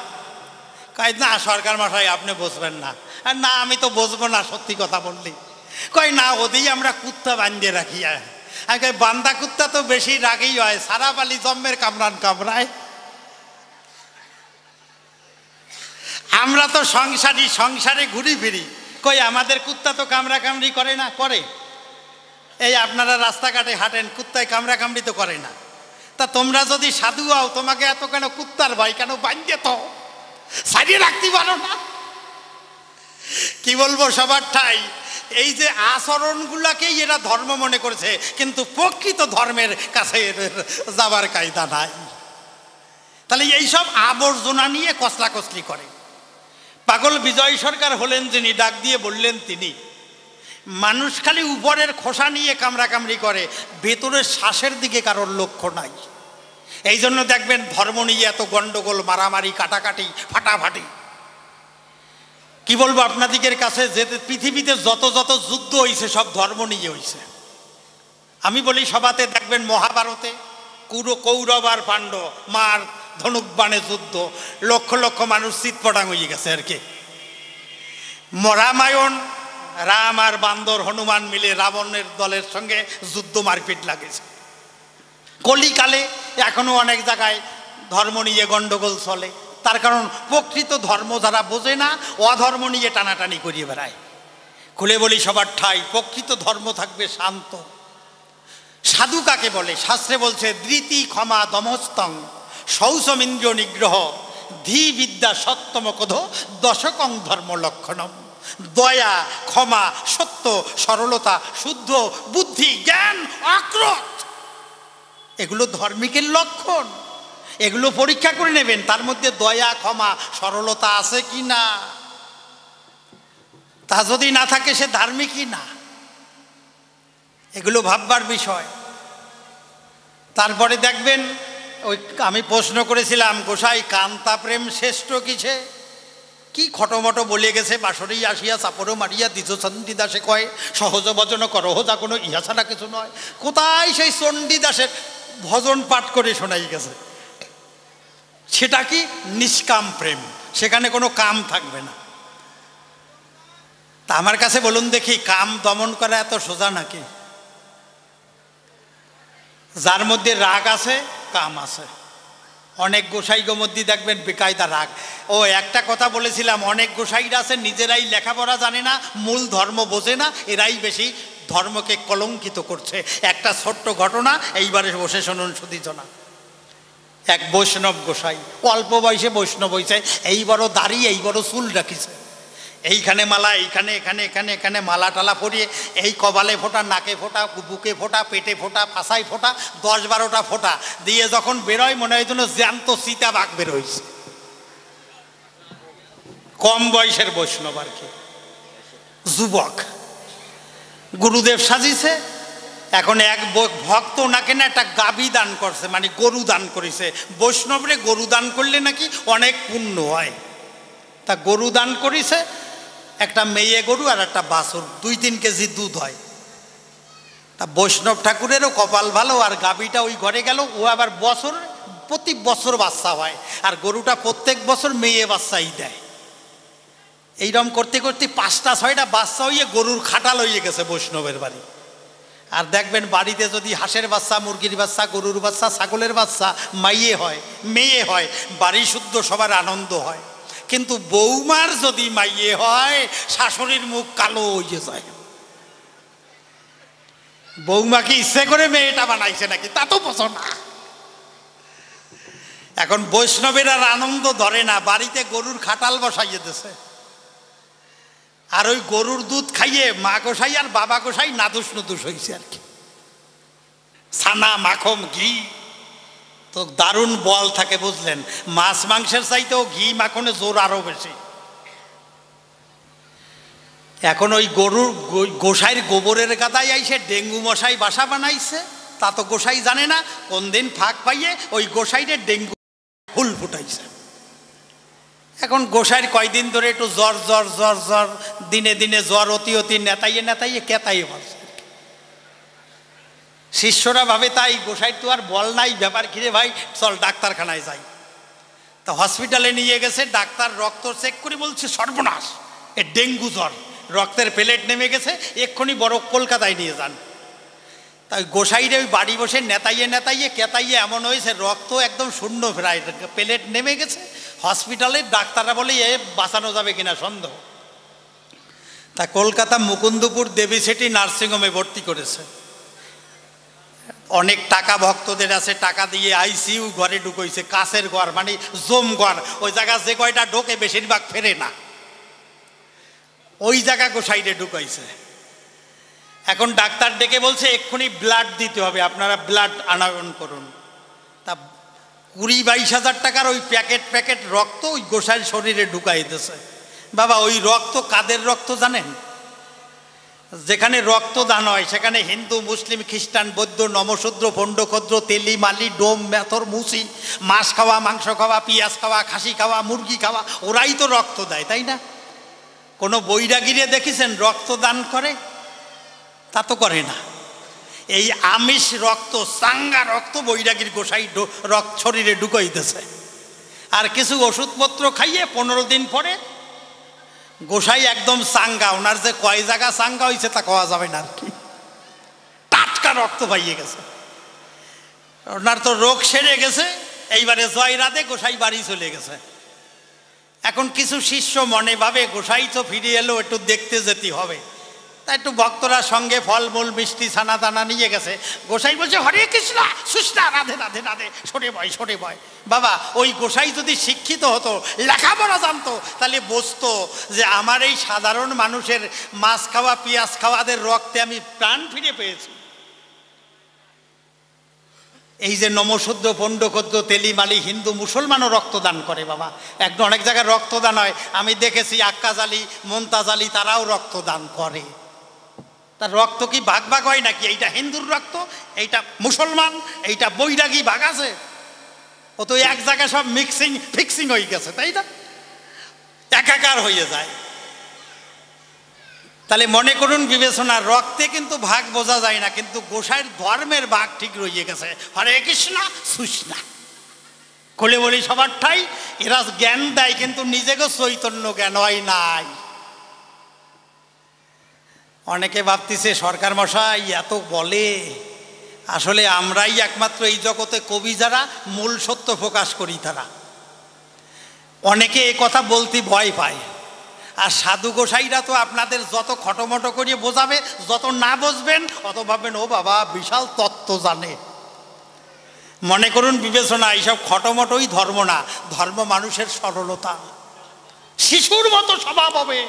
কয়, না, সরকার মশাই, আপনি বসবেন না। আর, না, আমি তো বসবো না, সত্যি কথা বললি। কয়, না ওদেই আমরা কুত্তা বান্ধিয়ে রাখি। আর কয়, বান্দা কুত্তা তো বেশি রাগেই হয়, সারা পালি জম্মের কামরান কামরায় আমরা তো সংসারী, সংসারে ঘুরি ফিরি। কই, আমাদের কুত্তা তো কামড়া কামড়ি করে না, করে। এই আপনারা রাস্তাঘাটে হাঁটেন, কুত্তায় কামড়া কামড়ি তো করে না। তা তোমরা যদি সাধু হও, তোমাকে এত কেন কুত্তার ভয় কেন বাঞ্জে তো সারিয়ে রাখতে পারো না। কি বলব সবার ঠাই? এই যে আচরণগুলাকেই এরা ধর্ম মনে করেছে, কিন্তু প্রকৃত ধর্মের কাছে যাবার কায়দা নাই। তাহলে এইসব আবর্জনা নিয়ে কসলা কসলি করে। পাগল বিজয় সরকার হলেন যিনি, ডাক দিয়ে বললেন তিনি। মানুষ খালি উপরের খোসা নিয়ে কামড়া কামড়ি করে, ভেতরের শ্বাসের দিকে কারোর লক্ষ্য নাই। এই জন্য দেখবেন ধর্ম নিয়ে এত গন্ডগোল, মারামারি, কাটাকাটি, ফাটাফাটি। কি বলব আপনাদিকের কাছে, যে পৃথিবীতে যত যত যুদ্ধ হয়েছে সব ধর্ম নিয়ে হয়েছে আমি বলি সবাতে দেখবেন মহাভারতে, কুরো কৌরব আর পাণ্ড মার ধনুক বাণে যুদ্ধ, লক্ষ লক্ষ মানুষ চিৎপটাং হয়ে গেছে আর কি। রামায়ণ রাম আর বান্দর হনুমান মিলে রাবণের দলের সঙ্গে যুদ্ধ মারপিট লাগেছে। কলিকালে এখনও অনেক জায়গায় ধর্ম নিয়ে গণ্ডগোল চলে। তার কারণ প্রকৃত ধর্ম যারা বোঝে না, অধর্ম নিয়ে টানাটানি করিয়ে বেড়ায়। খুলে বলি সবার ঠাই, প্রকৃত ধর্ম থাকবে শান্ত। সাধু কাকে বলে? শাস্ত্রে বলছে ধৃতি ক্ষমা দমস্তং। শৌচমিন্দ্র নিগ্রহ ধী বিদ্যা সত্যম কোধ দশকং ধর্ম লক্ষণম। দয়া, ক্ষমা, সত্য, সরলতা, শুদ্ধ, বুদ্ধি, জ্ঞান আক্রোশ এগুলো ধর্মিকের লক্ষণ। এগুলো পরীক্ষা করে নেবেন, তার মধ্যে দয়া, ক্ষমা, সরলতা আছে কি না? তা যদি না থাকে, সে ধার্মিকই না। এগুলো ভাববার বিষয়। তারপরে দেখবেন ওই আমি প্রশ্ন করেছিলাম, গোসাই, কান্তা প্রেম শ্রেষ্ঠ কিছে কি খটোমটো বলে গেছে বাসরেই আসিয়া চাপরও মারিয়া দ্বিজ চণ্ডীদাসে কয়, সহজ ভজন করহ যা কোনো ইহা ছাড়া কিছু নয়। কোথায় সেই চণ্ডীদাসের ভজন পাঠ করে শোনাই গেছে? সেটা কি? নিষ্কাম প্রেম, সেখানে কোনো কাম থাকবে না। তা আমার কাছে বলুন দেখি, কাম দমন করা এত সোজা নাকি? যার মধ্যে রাগ আছে কাম আছে। অনেক গোসাইগো মধ্যে দেখবেন বেকায়দা রাগ। ও, একটা কথা বলেছিলাম, অনেক গোসাইরা আছে, নিজেরাই লেখাপড়া জানে না, মূল ধর্ম বোঝে না, এরাই বেশি ধর্মকে কলঙ্কিত করছে। একটা ছোট্ট ঘটনা, এইবারে বসে শুনুন সুদিত না এক বৈষ্ণব গোসাই, অল্প বয়সে বৈষ্ণব হয়েছে এই বড় দাড়ি এই বড় চুল রাখিছে। এইখানে মালা, এইখানে, এখানে এখানে এখানে মালা টালা পরিয়ে এই কবালে ফোটা, নাকে ফোটা, বুকে ফোটা, পেটে ফোটা ফাঁসাই ফোটা, দশ বারোটা ফোটা। দিয়ে যখন বেরোয়, মনে হয় যেন জ্যান্ত সীতা বাঘ বেরোইছে কম বয়সের বৈষ্ণব আর কি। যুবক। গুরুদেব সাজিছে। এখন এক ভক্ত ওনাকে না একটা গাবি দান করছে মানে গরু দান করেছে। বৈষ্ণবরে গরু দান করলে নাকি অনেক পুণ্য হয়। তা গরু দান করেছে একটা মেয়ে গরু আর একটা বাছুর, দুই তিন কেজি দুধ হয়। তা বৈষ্ণব ঠাকুরেরও কপাল ভালো আর গাবিটা ওই ঘরে গেল, ও আবার বছর, প্রতি বছর বাচ্চা হয় আর গরুটা প্রত্যেক বছর মেয়ে বাচ্চাই দেয়। এইরকম করতে করতে পাঁচটা, ছয়টা বাচ্চা হইয়ে গরুর খাটাল হয়ে গেছে বৈষ্ণবের বাড়ি। আর দেখবেন বাড়িতে যদি হাঁসের বাচ্চা, মুরগির বাচ্চা, গরুর বাচ্চা, ছাগলের বাচ্চা, মাইয়ে হয়, মেয়ে হয়, বাড়ি শুদ্ধ সবার আনন্দ হয়। কিন্তু বৌমার যদি মাইয়ে হয়, শাশুড়ির মুখ কালো হয়ে যায়। বৌমা কি ইচ্ছে করে মেয়েটা বানাইছে নাকি? তা তো পছন্দ না। এখন বৈষ্ণবের আর আনন্দ ধরে না, বাড়িতে গরুর খাটাল বসাইয়ে দিছে। আর ওই গরুর দুধ খাইয়ে মা গোসাই আর বাবা গোসাই নাদুস নুদুস হয়েছে আর কি। ছানা, মাখম, ঘি। তো দারুণ বল থাকে, বুঝলেন? মাছ মাংসের চাইতেও ঘি মাখনে জোর আরও বেশি। এখন ওই গরুর গোসাইয়ের গোবরের গাদায় আইসে ডেঙ্গু মশাই বাসা বানাইছে, তা তো গোসাই জানে না, কোন দিন ফাঁক পাইয়ে ওই গোসাইরে ডেঙ্গু ফুল ফুটাইছে। এখন গোসাইয়ের কয়দিন ধরে একটু জ্বর জ্বর জ্বর জ্বর, দিনে দিনে জ্বর অতি অতি নেতাইয়ে নেতাইয়ে কেতাইয়ে বলছে শিষ্যরা ভাবে, তাই গোসাই তো আর বল নাই ব্যাপার কিরে ভাই, চল ডাক্তারখানায় যাই। তা হসপিটালে নিয়ে গেছে, ডাক্তার রক্ত চেক করে বলছে, সর্বনাশ, এ ডেঙ্গু জ্বর। রক্তের প্লেট নেমে গেছে, এক্ষুনি বড় কলকাতায় নিয়ে যান। তাই গোসাইরে ওই বাড়ি বসে নেতাইয়ে নেতাইয়ে, কেতাইয়ে এমন হয়েছে, রক্ত একদম শূন্য ফেরায় প্লেট নেমে গেছে। হসপিটালে ডাক্তাররা বলে, এ বাঁচানো যাবে কিনা সন্দেহ? তা কলকাতা মুকুন্দপুর দেবী সেটি নার্সিংহোমে ভর্তি করেছে। অনেক টাকা ভক্তদের আছে, টাকা দিয়ে আইসিইউ ঘরে ঢুকইছে, কাছের ঘর মানে জম ঘর। ওই জায়গা যে কয়টা ঢোকে বেশিরভাগ ফেরে না। ওই জায়গা গোসাইডে ঢুকাইছে। এখন ডাক্তার ডেকে বলছে, এক্ষুনি ব্লাড দিতে হবে, আপনারা ব্লাড আনায়ন করুন। তা কুড়ি বাইশ হাজার টাকার ওই প্যাকেট প্যাকেট রক্ত ওই গোসাইয়ের শরীরে ঢুকাই দিতেছে বাবা, ওই রক্ত কাদের রক্ত জানেন? যেখানে রক্তদান হয়, সেখানে হিন্দু, মুসলিম, খ্রিস্টান, বৌদ্ধ, নমশূদ্র, ভণ্ডক্ষদ্র, তেলি, মালি, ডোম, মেথর, মুসি, মাছ খাওয়া, মাংস খাওয়া, পিঁয়াজ খাওয়া, খাসি খাওয়া, মুরগি খাওয়া, ওরাই তো রক্ত দেয়, তাই না? কোনো বৈরাগিরে দেখেছেন রক্তদান করে? তা তো করে না। এই আমিষ রক্ত চাঙ্গা রক্ত বৈরাগীর গোসাই রক্ত শরীরে ঢুকাইতেছে। আর কিছু ওষুধপত্র খাইয়ে পনেরো দিন পরে গোসাই একদম চাঙ্গা ওনার যে কয় জায়গা চাঙ্গা হয়েছে তা কওয়া যাবে না আর কি। টাটকা রক্ত পাইয়ে গেছে। ওনার তো রোগ সেরে গেছে, এইবারে জয় রাতে গোসাই বাড়ি চলে গেছে। এখন কিছু শিষ্য মনে ভাবে, গোসাই তো ফিরে এলো, একটু দেখতে যেতে হবে। তা একটু ভক্তরা সঙ্গে ফলমূল মিষ্টি ছানা দানা নিয়ে গেছে। গোসাই বলছে, হরে কৃষ্ণ সুষ্টা রাধে রাধে রাধে, সরে বয় সরে বয়। বাবা, ওই গোসাই যদি শিক্ষিত হতো, লেখাপড়া জানতো, তাহলে বুঝতো যে আমার এই সাধারণ মানুষের মাছ খাওয়া, পেঁয়াজ খাওয়াদের রক্তে আমি প্রাণ ফিরে পেয়েছি। এই যে নমশুদ্ধ পণ্ডকদ্র তেলিমালি হিন্দু মুসলমানও রক্তদান করে বাবা। একদম অনেক জায়গায় রক্তদান হয়। আমি দেখেছি আক্কাজ আলী মমতাজ আলী তারাও রক্তদান করে। তার রক্ত কি ভাগ ভাগ হয় নাকি? এইটা হিন্দুর রক্ত, এইটা মুসলমান, এইটা বৈরাগী ভাগ আছে। ও তো এক জায়গায় সব মিক্সিং ফিক্সিং হয়ে গেছে, তাই না? একাকার হয়ে যায়। তাহলে মনে করুন বিবেচনা রক্তে কিন্তু ভাগ বোঝা যায় না, কিন্তু গোসাইয়ের ধর্মের ভাগ ঠিক রয়ে গেছে। হরে কৃষ্ণ সুষ্ণা খুলে বলি সবার ঠাই, এরা জ্ঞান দেয় কিন্তু নিজেকে চৈতন্য জ্ঞান হয় নাই। অনেকে ভাবতেছে, সরকার মশাই, এত বলে। আসলে আমরাই একমাত্র এই জগতে কবি যারা, মূল সত্য প্রকাশ করি তারা। অনেকে এ কথা বলতে ভয় পায়। আর সাধু গোসাইরা তো আপনাদের যত খটোমটো করিয়ে বোঝাবে, যত না বুঝবেন, অত ভাববেন, ও বাবা, বিশাল তত্ত্ব জানে। মনে করুন, বিবেচনা, এইসব খটোমটোই ধর্ম না, ধর্ম মানুষের সরলতা। শিশুর মতো স্বভাব হবে।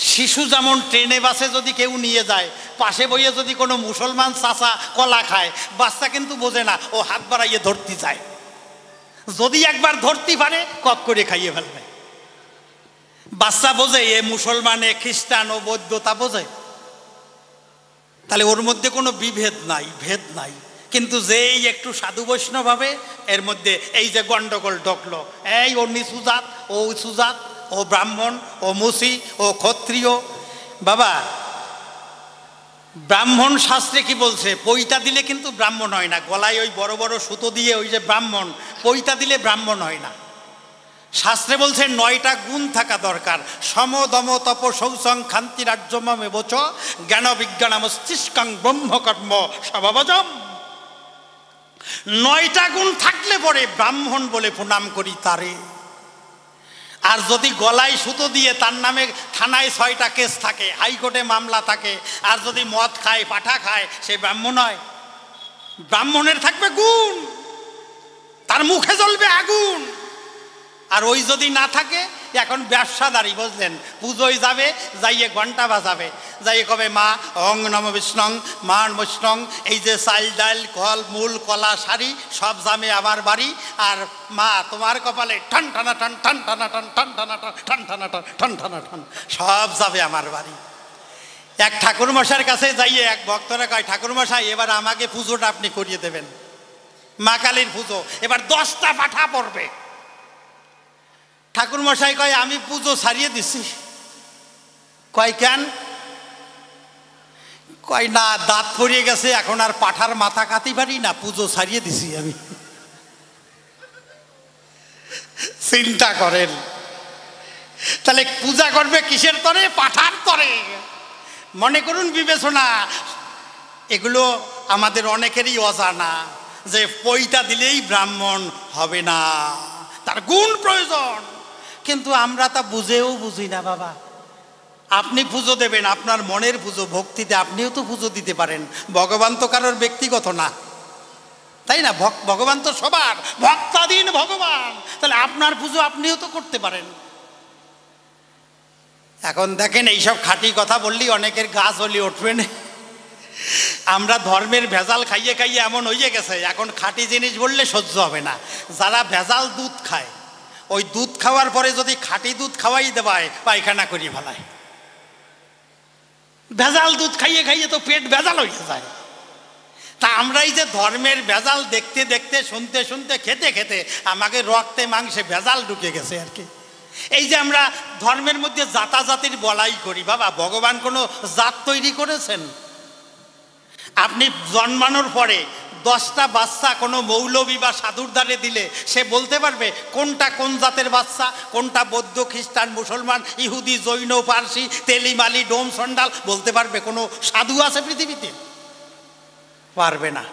শিশু যেমন ট্রেনে, বাসে যদি কেউ নিয়ে যায়, পাশে বইয়ে যদি কোনো মুসলমান চাচা কলা খায়, বাচ্চা কিন্তু বোঝে না, ও হাত বাড়াইয়ে ধরতে যায়। যদি একবার ধরতে পারে কক করে খাইয়ে ফেলবে। বাচ্চা বোঝে, এ মুসলমান খ্রিস্টান ও বৌদ্ধতা বোঝে। তাহলে ওর মধ্যে কোনো বিভেদ নাই, ভেদ নাই। কিন্তু যেই একটু সাধু বৈষ্ণব হবে, এর মধ্যে এই যে গন্ডগোল ঢকলো, এই ও নিসুজাত ও সুজাত ও ব্রাহ্মণ ও মুসি ও ক্ষত্রিয়। বাবা, ব্রাহ্মণ শাস্ত্রে কি বলছে? পৈতা দিলে কিন্তু ব্রাহ্মণ হয় না। গলায় ওই বড় বড় সুতো দিয়ে ওই যে ব্রাহ্মণ, পৈতা দিলে ব্রাহ্মণ হয় না। শাস্ত্রে বলছে নয়টা গুণ থাকা দরকার। সম, দম, তপ শৌচং খান্তি রাজ্যমে বোচ, জ্ঞান বিজ্ঞান মস্তিষ্কাং, ব্রহ্মকর্ম স্বভাবজম নয়টা গুণ থাকলে পরে ব্রাহ্মণ বলে প্রণাম করি তারে। আর যদি গলায় সুতো দিয়ে তার নামে থানায় ছয়টা কেস থাকে, হাইকোর্টে মামলা থাকে, আর যদি মদ খায়, পাঠা খায়, সে ব্রাহ্মণ হয় ব্রাহ্মণের থাকবে গুণ, তার মুখে জ্বলবে আগুন। আর ওই যদি না থাকে এখন ব্যবসাদারি, বুঝলেন? পুজোয় যাবে, যাইয়ে ঘণ্টা বাজাবে। যাইয়ে কবে মা অং নম বিষ্ণং, মান বৈষ্ণং, এই যে চাল ডাল, কল, মূল, কলা, শাড়ি, সব জামে আমার বাড়ি। আর মা, তোমার কপালে ঠান টান টান টানা টান টান টানা টান ঠান টানা টান ঠান টানা টান সব যাবে আমার বাড়ি। এক ঠাকুরমশার কাছে যাইয়ে এক ভক্তরা কয়, ঠাকুরমশাই, এবার আমাকে পুজোটা আপনি করিয়ে দেবেন। মা কালীর পুজো, এবার দশটা পাঠা পড়বে। ঠাকুর মশাই কয়, আমি পুজো সারিয়ে দিছি। কয়, কেন? কয়, না, দাঁত পড়িয়ে গেছে, এখন আর পাঠার মাথা কাতি পারি না, পুজো সারিয়ে দিছি আমি। চিন্তা করেন, তাহলে পূজা করবে কিসের তরে? পাঠার তরে। মনে করুন বিবেচনা, এগুলো আমাদের অনেকেরই অজানা, যে পইটা দিলেই ব্রাহ্মণ হবে না, তার গুণ প্রয়োজন। কিন্তু আমরা তা বুঝেও বুঝি না, বাবা। আপনি পুজো দেবেন, আপনার মনের পুজো, ভক্তিতে আপনিও তো পুজো দিতে পারেন। ভগবান তো কারোর ব্যক্তিগত না। তাই না? ভগবান তো সবার। ভক্তাধীন ভগবান। তাহলে আপনার পুজো আপনিও তো করতে পারেন। এখন দেখেন, এইসব খাঁটি কথা বললি অনেকের গাছ হলি উঠবে না। আমরা ধর্মের ভেজাল খাইয়ে খাইয়ে এমন হয়ে গেছে, এখন খাঁটি জিনিস বললে সহ্য হবে না। যারা ভেজাল দুধ খায় ওই দুধ খাওয়ার পরে যদি খাঁটি দুধ খাওয়াই দেবায়, পায়খানা করি ফেলায়। ভেজাল দুধ খাইয়ে খাইয়ে তো পেট ভেজাল হয়ে যায়। তা আমরা এই যে ধর্মের ভেজাল দেখতে দেখতে, শুনতে শুনতে, খেতে খেতে আমাকে রক্তে, মাংসে ভেজাল ঢুকে গেছে আর কি। এই যে আমরা ধর্মের মধ্যে জাতাজাতির বলাই করি, বাবা, ভগবান কোনো জাত তৈরি করেছেন? আপনি জন্মানোর পরে দশটা বাচ্চা কোনো মৌলবী বা সাধুর দ্বারে দিলে সে বলতে পারবে, কোনটা কোন জাতের বাচ্চা? কোনটা বৌদ্ধ, খ্রিস্টান, মুসলমান, ইহুদি, জৈন, পার্সি, তেলিমালি, ডোম, সন্ডাল? বলতে পারবে, কোনো সাধু আছে পৃথিবীতে? পারবে না।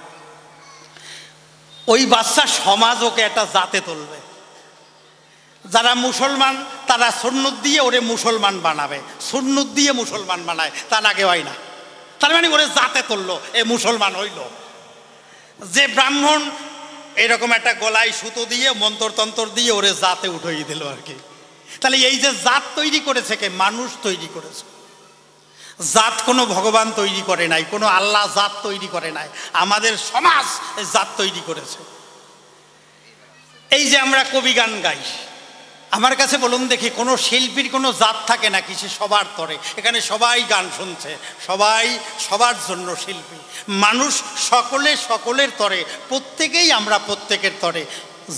ওই বাচ্চা সমাজ ওকে একটা জাতে তুলবে। যারা মুসলমান, তারা সুন্নুত দিয়ে ওরে মুসলমান বানাবে। সুন্নুত দিয়ে মুসলমান বানায়, তার আগে হয় না। তার মানে ওরে জাতে তুললো, এ মুসলমান হইল। যে ব্রাহ্মণ এরকম একটা গলায় সুতো দিয়ে, মন্তরতন্তর দিয়ে ওরে জাতে উঠিয়ে দিল আর কি। তাহলে এই যে জাত তৈরি করেছে কে? মানুষ তৈরি করেছে। জাত কোনো ভগবান তৈরি করে নাই, কোনো আল্লাহ জাত তৈরি করে নাই, আমাদের সমাজ জাত তৈরি করেছে। এই যে আমরা কবি গান গাই, আমার কাছে বলুন দেখি, কোনো শিল্পীর কোনো জাত থাকে নাকি সে সবার তরে? এখানে সবাই গান শুনছে, সবাই সবার জন্য শিল্পী। মানুষ সকলে সকলের তরে, প্রত্যেকেই আমরা প্রত্যেকের তরে।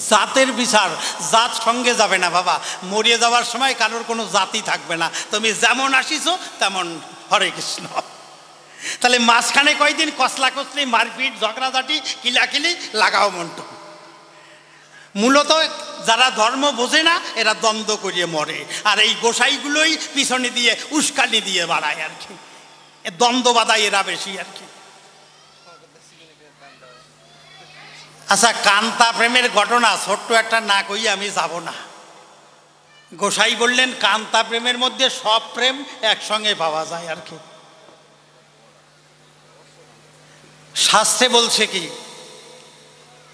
জাতের বিচার, জাত সঙ্গে যাবে না বাবা। মরিয়ে যাওয়ার সময় কারোর কোনো জাতি থাকবে না। তুমি যেমন আসিছো, তেমন হরে কৃষ্ণ। তাহলে মাঝখানে কয়দিন কসলা কসলি, মারপিট, ঝগড়াঝাটি, কিলাকিলি, লাগাও মন্টু। মূলত যারা ধর্ম বোঝে না, এরা দ্বন্দ্ব করিয়ে মরে। আর এই গোসাইগুলোই পিছনে দিয়ে, উস্কানি দিয়ে বাড়ায় আর কি। দ্বন্দ্ব বাধায় এরা বেশি আর কি। আচ্ছা কান্তা প্রেমের ঘটনা, ছোট্ট একটা না কই আমি যাব না। গোসাই বললেন, কান্তা প্রেমের মধ্যে সব প্রেম একসঙ্গে পাওয়া যায় আর কি। শাস্ত্রে বলছে কি,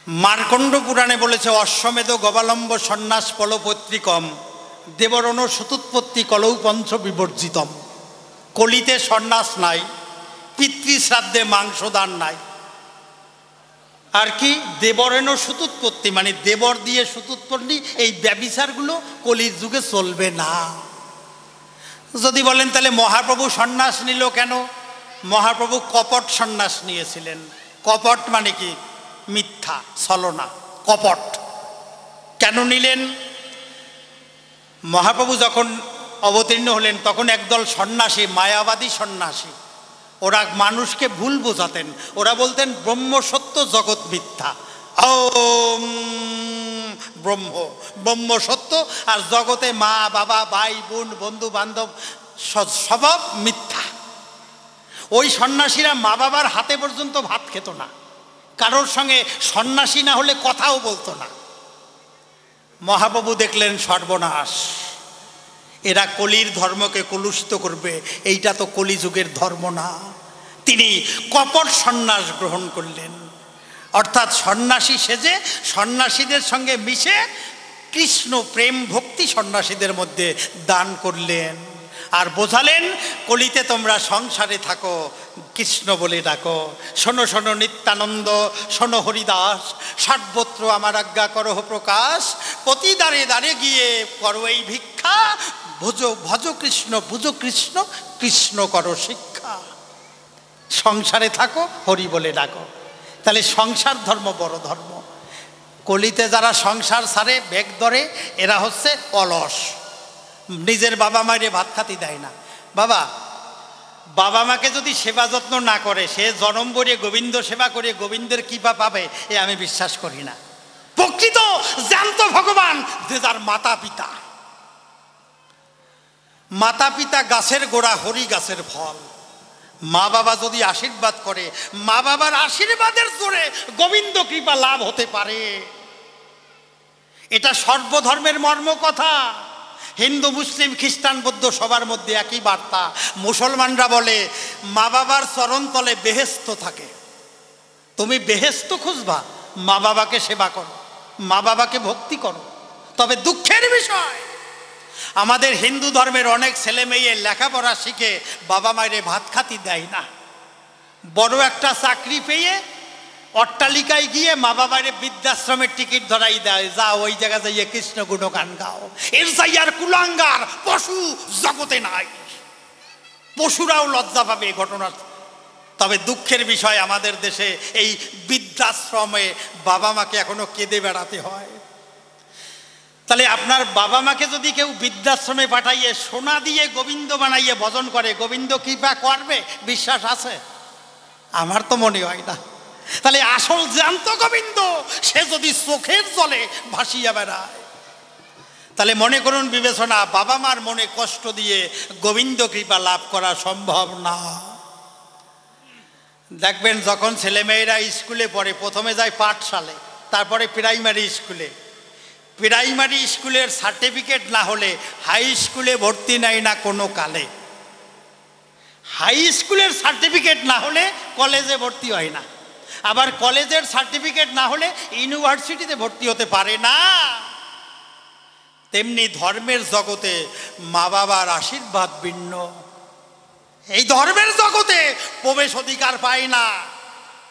মার্কণ্ড পুরাণে বলেছে, অশ্বমেধ গবালম্ব সন্ন্যাস পলপত্রিকম, দেবরণ সতুৎপত্তি কলৌ পঞ্চ বিবর্জিতম। কলিতে সন্ন্যাস নাই, পিতৃশ্রাদ্ধে মাংসদান নাই। আর কি দেবরেণ সুতুৎপত্তি মানে দেবর দিয়ে সুতুৎপত্তি এই ব্যবিচারগুলো কলির যুগে চলবে না। যদি বলেন, তাহলে মহাপ্রভু সন্ন্যাস নিল কেন? মহাপ্রভু কপট সন্ন্যাস নিয়েছিলেন। কপট মানে কি? মিথ্যা, ছলনা, কপট। কেন নিলেন? মহাপ্রভু যখন অবতীর্ণ হলেন, তখন একদল সন্ন্যাসী, মায়াবাদী সন্ন্যাসী ওরা মানুষকে ভুল বোঝাতেন। ওরা বলতেন, ব্রহ্ম সত্য, জগৎ মিথ্যা। ব্রহ্ম ব্রহ্ম সত্য আর জগতে মা, বাবা, ভাই, বোন, বন্ধু, বান্ধব স্বভাব মিথ্যা। ওই সন্ন্যাসীরা মা, বাবার হাতে পর্যন্ত ভাত খেত না। কারোর সঙ্গে সন্ন্যাসী না হলে কথাও বলতো না। মহাপ্রভু দেখলেন সর্বনাশ। এরা কলির ধর্মকে কলুষিত করবে। এইটা তো কলিযুগের ধর্ম না। তিনি কপট সন্ন্যাস গ্রহণ করলেন। অর্থাৎ সন্ন্যাসী সেজে সন্ন্যাসীদের সঙ্গে মিশে কৃষ্ণ প্রেম ভক্তি সন্ন্যাসীদের মধ্যে দান করলেন। আর বোঝালেন, কলিতে তোমরা সংসারে থাকো, কৃষ্ণ বলে ডাকো, শোনো শোনো নিত্যানন্দ, শোনো হরিদাস, সর্বত্র আমার আজ্ঞা করহ প্রকাশ প্রতি দাঁড়ে দাঁড়ে গিয়ে করো এই ভিক্ষা, ভুজ, ভজ কৃষ্ণ, ভুজ কৃষ্ণ কৃষ্ণ করো শিক্ষা। সংসারে থাকো, হরি বলে ডাকো। তাহলে সংসার ধর্ম বড় ধর্ম। কলিতে যারা সংসার সারে, বেগ ধরে, এরা হচ্ছে অলস। নিজের বাবা মায়ের ভাত খাতি দেয় না। বাবা বাবা মাকে যদি সেবা যত্ন না করে, সে জনম করে, গোবিন্দ সেবা করে, গোবিন্দের কৃপা পাবে, এ আমি বিশ্বাস করি না। প্রকৃত জ্যান্ত ভগবান, যে যার মাতা পিতা মাতা পিতা গাছের গোড়া, হরি গাছের ফল। মা বাবা যদি আশীর্বাদ করে, মা বাবার আশীর্বাদের জোরে গোবিন্দ কৃপা লাভ হতে পারে। এটা সর্বধর্মের মর্ম কথা। হিন্দু, মুসলিম, খ্রিস্টান, বৌদ্ধ সবার মধ্যে একই বার্তা। মুসলমানরা বলে, মা বাবার চরণতলে বেহেস্ত থাকে। তুমি বেহেস্ত খুঁজবা, মা বাবাকে সেবা করো, মা বাবাকে ভক্তি করো। তবে দুঃখের বিষয় আমাদের হিন্দু ধর্মের অনেক ছেলে মেয়ে লেখাপড়া শিখে বাবা মায়ের ভাত খাতি দেয় না। বড় একটা চাকরি পেয়ে অট্টালিকায় গিয়ে মা বাবারে বৃদ্ধাশ্রমের টিকিট ধরাই দেয় যা ওই জায়গা যাইয়ে কৃষ্ণ গুণগান গাও। এর আর কুলাঙ্গার পশু জগতে নাই। পশুরাও লজ্জা পাবে এই ঘটনার। তবে দুঃখের বিষয়, আমাদের দেশে এই বৃদ্ধাশ্রমে বাবা মাকে এখনও কেঁদে বেড়াতে হয়। তাহলে আপনার বাবা মাকে যদি কেউ বৃদ্ধাশ্রমে পাঠাইয়ে সোনা দিয়ে গোবিন্দ বানাইয়ে ভজন করে, গোবিন্দ কৃপা করবে? বিশ্বাস আছে? আমার তো মনে হয় না। তাহলে আসল জ্যান্ত গোবিন্দ, সে যদি চোখের জলে ভাসিয়া বেড়ায়। তাহলে মনে করুন বিবেচনা, বাবা মার মনে কষ্ট দিয়ে গোবিন্দ কৃপা লাভ করা সম্ভব না। দেখবেন যখন ছেলেমেয়েরা স্কুলে পড়ে, প্রথমে যায় পাঠশালে, তারপরে প্রাইমারি স্কুলে। প্রাইমারি স্কুলের সার্টিফিকেট না হলে হাই স্কুলে ভর্তি নেয় না কোনো কালে। হাই স্কুলের সার্টিফিকেট না হলে কলেজে ভর্তি হয় না। আবার কলেজের সার্টিফিকেট না হলে ইউনিভার্সিটিতে ভর্তি হতে পারে না। তেমনি ধর্মের জগতে মা বাবার আশীর্বাদ ভিন্ন। এই ধর্মের জগতে প্রবেশ অধিকার পায় না।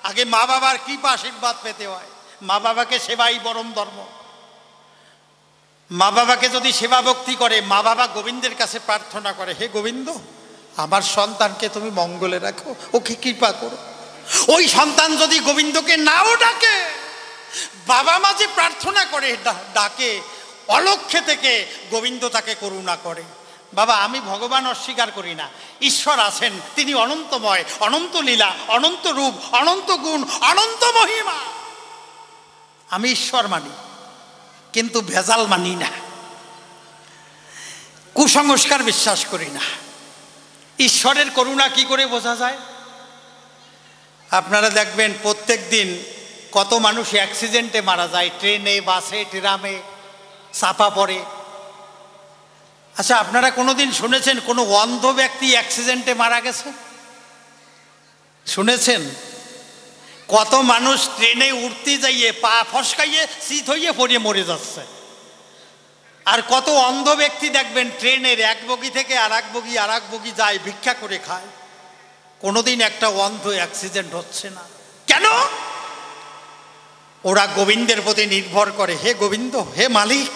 আগে মা বাবার কৃপা আশীর্বাদ পেতে হয়। মা বাবাকে সেবাই বরম ধর্ম। মা বাবাকে যদি সেবা ভক্তি করে, মা বাবা গোবিন্দের কাছে প্রার্থনা করে, হে গোবিন্দ, আমার সন্তানকে তুমি মঙ্গলে রাখো, ওকে কৃপা করো। ওই সন্তান যদি গোবিন্দকে নাও ডাকে, বাবা মা যে প্রার্থনা করে ডাকে অলক্ষে থেকে গোবিন্দ তাকে করুণা করে। বাবা, আমি ভগবান অস্বীকার করি না। ঈশ্বর আছেন, তিনি অনন্তময়, অনন্ত লীলা, অনন্ত রূপ, অনন্ত গুণ, অনন্ত মহিমা। আমি ঈশ্বর মানি। কিন্তু ভেজাল মানি না। কুসংস্কার বিশ্বাস করি না। ঈশ্বরের করুণা কি করে বোঝা যায়? আপনারা দেখবেন প্রত্যেক দিন কত মানুষ অ্যাক্সিডেন্টে মারা যায়, ট্রেনে, বাসে, ট্রামে চাপা পড়ে। আচ্ছা আপনারা কোনোদিন শুনেছেন কোনো অন্ধ ব্যক্তি অ্যাক্সিডেন্টে মারা গেছে? শুনেছেন? কত মানুষ ট্রেনে উঠতে যাইয়ে পা ফসকাইয়ে শীত হইয়ে পড়ে মরে যাচ্ছে। আর কত অন্ধ ব্যক্তি দেখবেন ট্রেনের এক বগি থেকে আর এক বগি আর এক বগি যায়, ভিক্ষা করে খায়। কোনোদিন একটা অন্ধ অ্যাক্সিডেন্ট হচ্ছে না। কেন? ওরা গোবিন্দের প্রতি নির্ভর করে। হে গোবিন্দ, হে মালিক,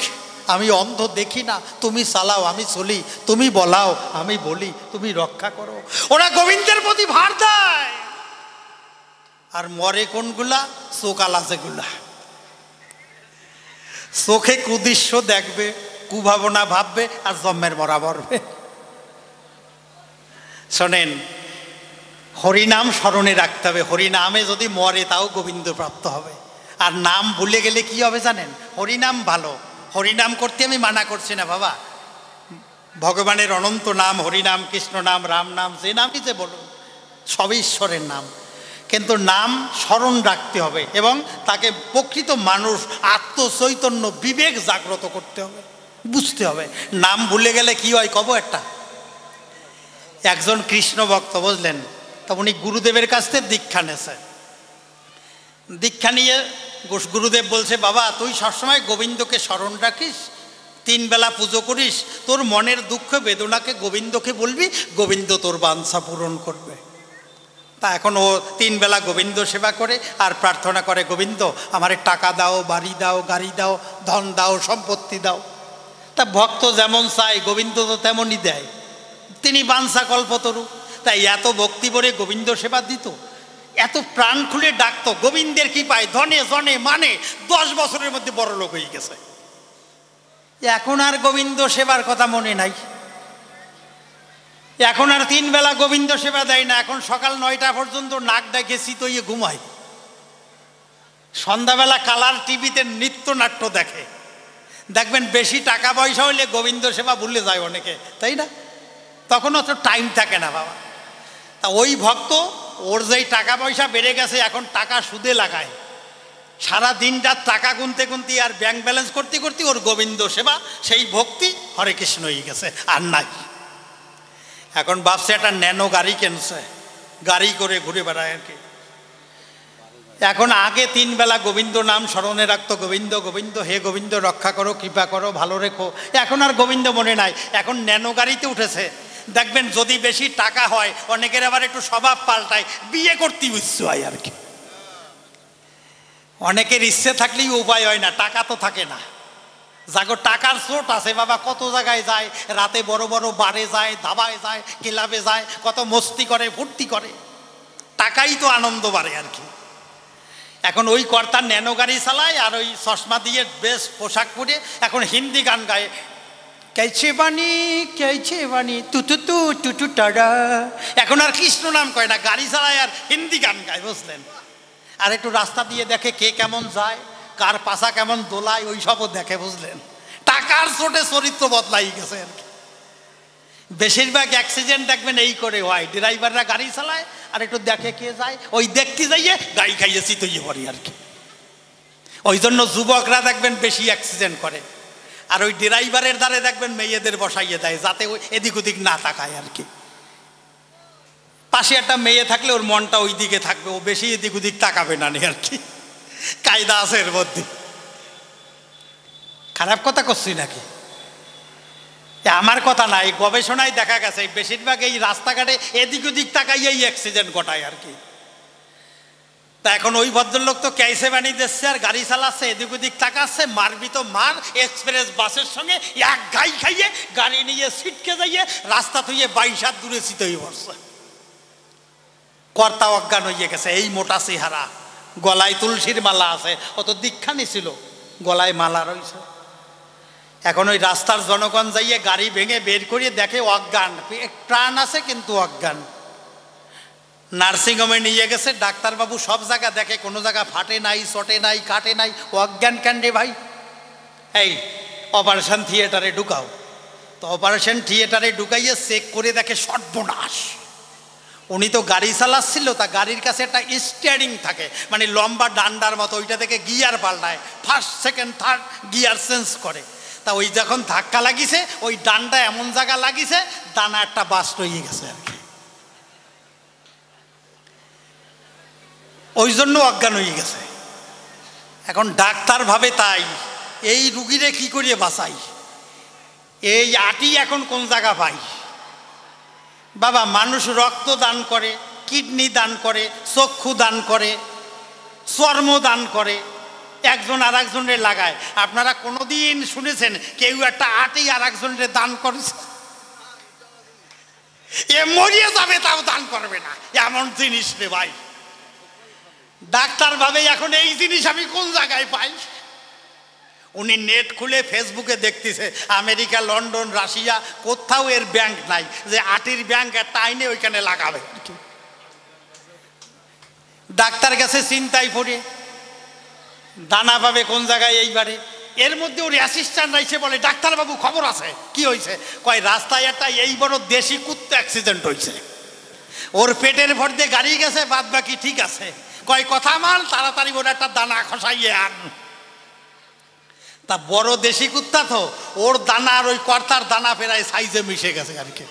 আমি অন্ধ দেখি না। তুমি চালাও, আমি চলি। তুমি বলাও, আমি বলি। তুমি রক্ষা করো। ওরা গোবিন্দের প্রতি ভার দেয়। আর মরে কোনগুলা? চোকালা যেগুলা চোখে কুদৃশ্য দেখবে, কুভাবনা ভাববে, আর জন্মের মরা মরবে শোনেন, হরিনাম স্মরণে রাখতে হবে। হরিনামে যদি মরে, তাও গোবিন্দ প্রাপ্ত হবে। আর নাম ভুলে গেলে কি হবে জানেন? হরিনাম ভালো। হরিনাম করতে আমি মানা করছি না, বাবা। ভগবানের অনন্ত নাম, হরিনাম, কৃষ্ণ নাম, রাম নাম, যে নামই যে বলুন সব ঈশ্বরের নাম। কিন্তু নাম স্মরণ রাখতে হবে এবং তাকে প্রকৃত মানুষ, আত্মচৈতন্য, বিবেক জাগ্রত করতে হবে। বুঝতে হবে। নাম ভুলে গেলে কি হয় কব একটা? একজন কৃষ্ণ ভক্ত বুঝলেন তা উনি গুরুদেবের কাছ থেকে দীক্ষা নেছে দীক্ষা নিয়ে গুরুদেব বলছে, বাবা, তুই সবসময় গোবিন্দকে স্মরণ রাখিস, তিন বেলা পুজো করিস, তোর মনের দুঃখ বেদনাকে গোবিন্দকে বলবি, গোবিন্দ তোর বাঞ্ছা পূরণ করবে। তা এখন ও তিন বেলা গোবিন্দ সেবা করে, আর প্রার্থনা করে, গোবিন্দ, আমার টাকা দাও, বাড়ি দাও, গাড়ি দাও, ধন দাও, সম্পত্তি দাও। তা ভক্ত যেমন চায়, গোবিন্দ তো তেমনই দেয়। তিনি বাঞ্ছা কল্পতরু। তাই এত ভক্তি করে গোবিন্দ সেবা দিত। এত প্রাণ খুলে ডাকতো, গোবিন্দের কি পায় ধনে, জনে মানে দশ বছরের মধ্যে বড় লোক হয়ে গেছে। এখন আর গোবিন্দ সেবার কথা মনে নাই। এখন আর তিন বেলা গোবিন্দ সেবা দেয় না, এখন সকাল নয়টা পর্যন্ত নাক ডাকে শীতইয়ে ঘুমায়। সন্ধ্যাবেলা কালার টিভিতে নৃত্যনাট্য দেখে। দেখবেন বেশি টাকা পয়সা হইলে গোবিন্দ সেবা ভুলে যায় অনেকে, তাই না? তখন অত টাইম থাকে না বাবা। তা ওই ভক্ত, ওর যেই টাকা পয়সা বেড়ে গেছে, এখন টাকা সুদে লাগায়। সারা দিনটা টাকা গুনতে গুনতে আর ব্যাংক ব্যালেন্স করতে করতে ওর গোবিন্দ সেবা, সেই ভক্তি হরে কৃষ্ণ হয়ে গেছে, আর নাই। এখন ভাবছে একটা ন্যানো গাড়ি কিনছে, গাড়ি করে ঘুরে বেড়ায় আর কি। এখন আগে তিন বেলা গোবিন্দ নাম স্মরণে রাখতো, গোবিন্দ গোবিন্দ, হে গোবিন্দ, রক্ষা করো, কৃপা করো, ভালো রেখো। এখন আর গোবিন্দ মনে নাই, এখন ন্যানো গাড়িতে উঠেছে। দেখবেন যদি বেশি টাকা হয়, অনেকের আবার একটু স্বভাব পাল্টায়, বিয়ে করতে ইচ্ছে হয় আর কি। অনেকের ইচ্ছে থাকলেই উপায় হয় না, টাকা তো থাকে না। যাগো টাকার চোট আছে, বাবা, কত জায়গায় যায়, রাতে বড় বড় বারে যায়, ধাবায় যায়, ক্লাবে যায়, কত মস্তি করে ফুর্তি করে। টাকাই তো আনন্দ বাড়ে আর কি। এখন ওই কর্তার ন্যানো গাড়ি চালায় আর ওই চশমা দিয়ে বেশ পোশাক পরে এখন হিন্দি গান গায়। কেছে বানি কেছে বানি তু তু টু টু টাডা এখন আর কৃষ্ণ নাম কয় না, গাড়ি চালায় আর হিন্দি গান গায়, বুঝলেন? আর একটু রাস্তা দিয়ে দেখে কে কেমন যায়। কার পাশা কেমন দোলায় ওই সবও দেখে বুঝলেন। টাকার চোটে চরিত্র বদলাই গেছে আর কি। বেশিরভাগ অ্যাক্সিডেন্ট দেখবেন এই করে হয়। ড্রাইভাররা গাড়ি চালায় আর একটু দেখে কে যায়। ওই দেখতে যাইয়ে গাড়ি খাইয়ে চিতইয়ে পড়ি আর কি। ওই জন্য যুবকরা দেখবেন বেশি অ্যাক্সিডেন্ট করে। আর ওই ড্রাইভারের দ্বারে দেখবেন মেয়েদের বসাইয়ে দেয়, যাতে ওই এদিক ওদিক না তাকায় আর কি। পাশে একটা মেয়ে থাকলে ওর মনটা ওই দিকে থাকবে, ও বেশি এদিক ওদিক তাকাবে না আর কি। কায়দা আছে এর মধ্যে। খারাপ কথা করছি নাকি? আমার কথা নাই গবেষণায় দেখা গেছে বেশিরভাগ এই রাস্তাঘাটে এদিক ওদিক তাকাইয়াই অ্যাক্সিডেন্ট ঘটায় আর কি। তা এখন ওই ভদ্রলোক তো ক্যাইসে বানিয়ে দিচ্ছে আর গাড়ি চালাচ্ছে, এদিক ওদিক তাকাচ্ছে মারবি তো মার এক্সপ্রেস বাসের সঙ্গে এক গাই খাইয়ে গাড়ি নিয়ে সিটকে যাইয়ে রাস্তা থুইয়ে বাইশ হাত দূরে হয়ে পড়ছে। কর্তা অজ্ঞান হয়ে গেছে, এই মোটা চেহারা। গলায় তুলসীর মালা আছে, অত দীক্ষা নিছিল। গলায় মালা রয়েছে। এখন ওই রাস্তার জনগণ যাইয়ে গাড়ি ভেঙে বের করিয়ে দেখে অজ্ঞান। প্রাণ আছে কিন্তু অজ্ঞান। নার্সিংহোমে নিয়ে গেছে, ডাক্তারবাবু সব জায়গা দেখে, কোনো জায়গা ফাটে নাই, চটে নাই, কাটে নাই। অজ্ঞান ক্যান্ডে ভাই? এই অপারেশন থিয়েটারে ঢুকাও। তো অপারেশন থিয়েটারে ঢুকাইয়ে চেক করে দেখে সর্বনাশ। উনি তো গাড়ি চালাচ্ছিল, তা গাড়ির কাছে একটা স্টিয়ারিং থাকে। মানে লম্বা ডান্ডার মতো, ওইটা থেকে গিয়ার পাল্টায়। First second third gear change করে। তা ওই যখন ধাক্কা লাগিছে, ওই ডান্ডা এমন জায়গা লাগিছে দানা একটা বাস রয়ে গেছে আর কি। ওই জন্য অজ্ঞান হয়ে গেছে। এখন ডাক্তার ভাবে তাই। এই রুগীরে কি করিয়ে বাঁচাই? এই আটি এখন কোন জায়গা পাই? বাবা, মানুষ রক্ত দান করে, কিডনি দান করে, চক্ষু দান করে, চর্ম দান করে, একজন আর একজনের লাগায়। আপনারা কোনোদিন শুনেছেন, কেউ একটা আটি আর একজনের দান করেছে? এ মরিয়ে যাবে, তাও দান করবে না। এমন জিনিস রে ভাই। ডাক্তার ভাবে এখন এই জিনিস আমি কোন জায়গায় পাই? উনি নেট খুলে ফেসবুকে দেখতেছে আমেরিকা লন্ডন রাশিয়া কোথাও এর ব্যাংক নাই যে আটির ব্যাংক একটা আইনে ওইখানে লাগাবে। ডাক্তার কাছে চিন্তায় পড়ে দানা পাবে কোন জায়গায় এইবারে এর মধ্যে ওর অ্যাসিস্ট্যান্ট আইসে বলে ডাক্তারবাবু খবর আছে কি হয়েছে কয় রাস্তায় একটা এই বড় দেশি কুত্তে অ্যাক্সিডেন্ট হয়েছে ওর পেটের ভর দিয়ে গাড়ি গেছে বাদ বাকি ঠিক আছে। কয় কথা মান তাড়াতাড়ি ওর একটা দানা খসাইয়ে আন। তা বড় দেশি কুত্তা তো, ওর দানা আর ওই কর্তার দানা ফেরায় সাইজে মিশে গেছে আর কি।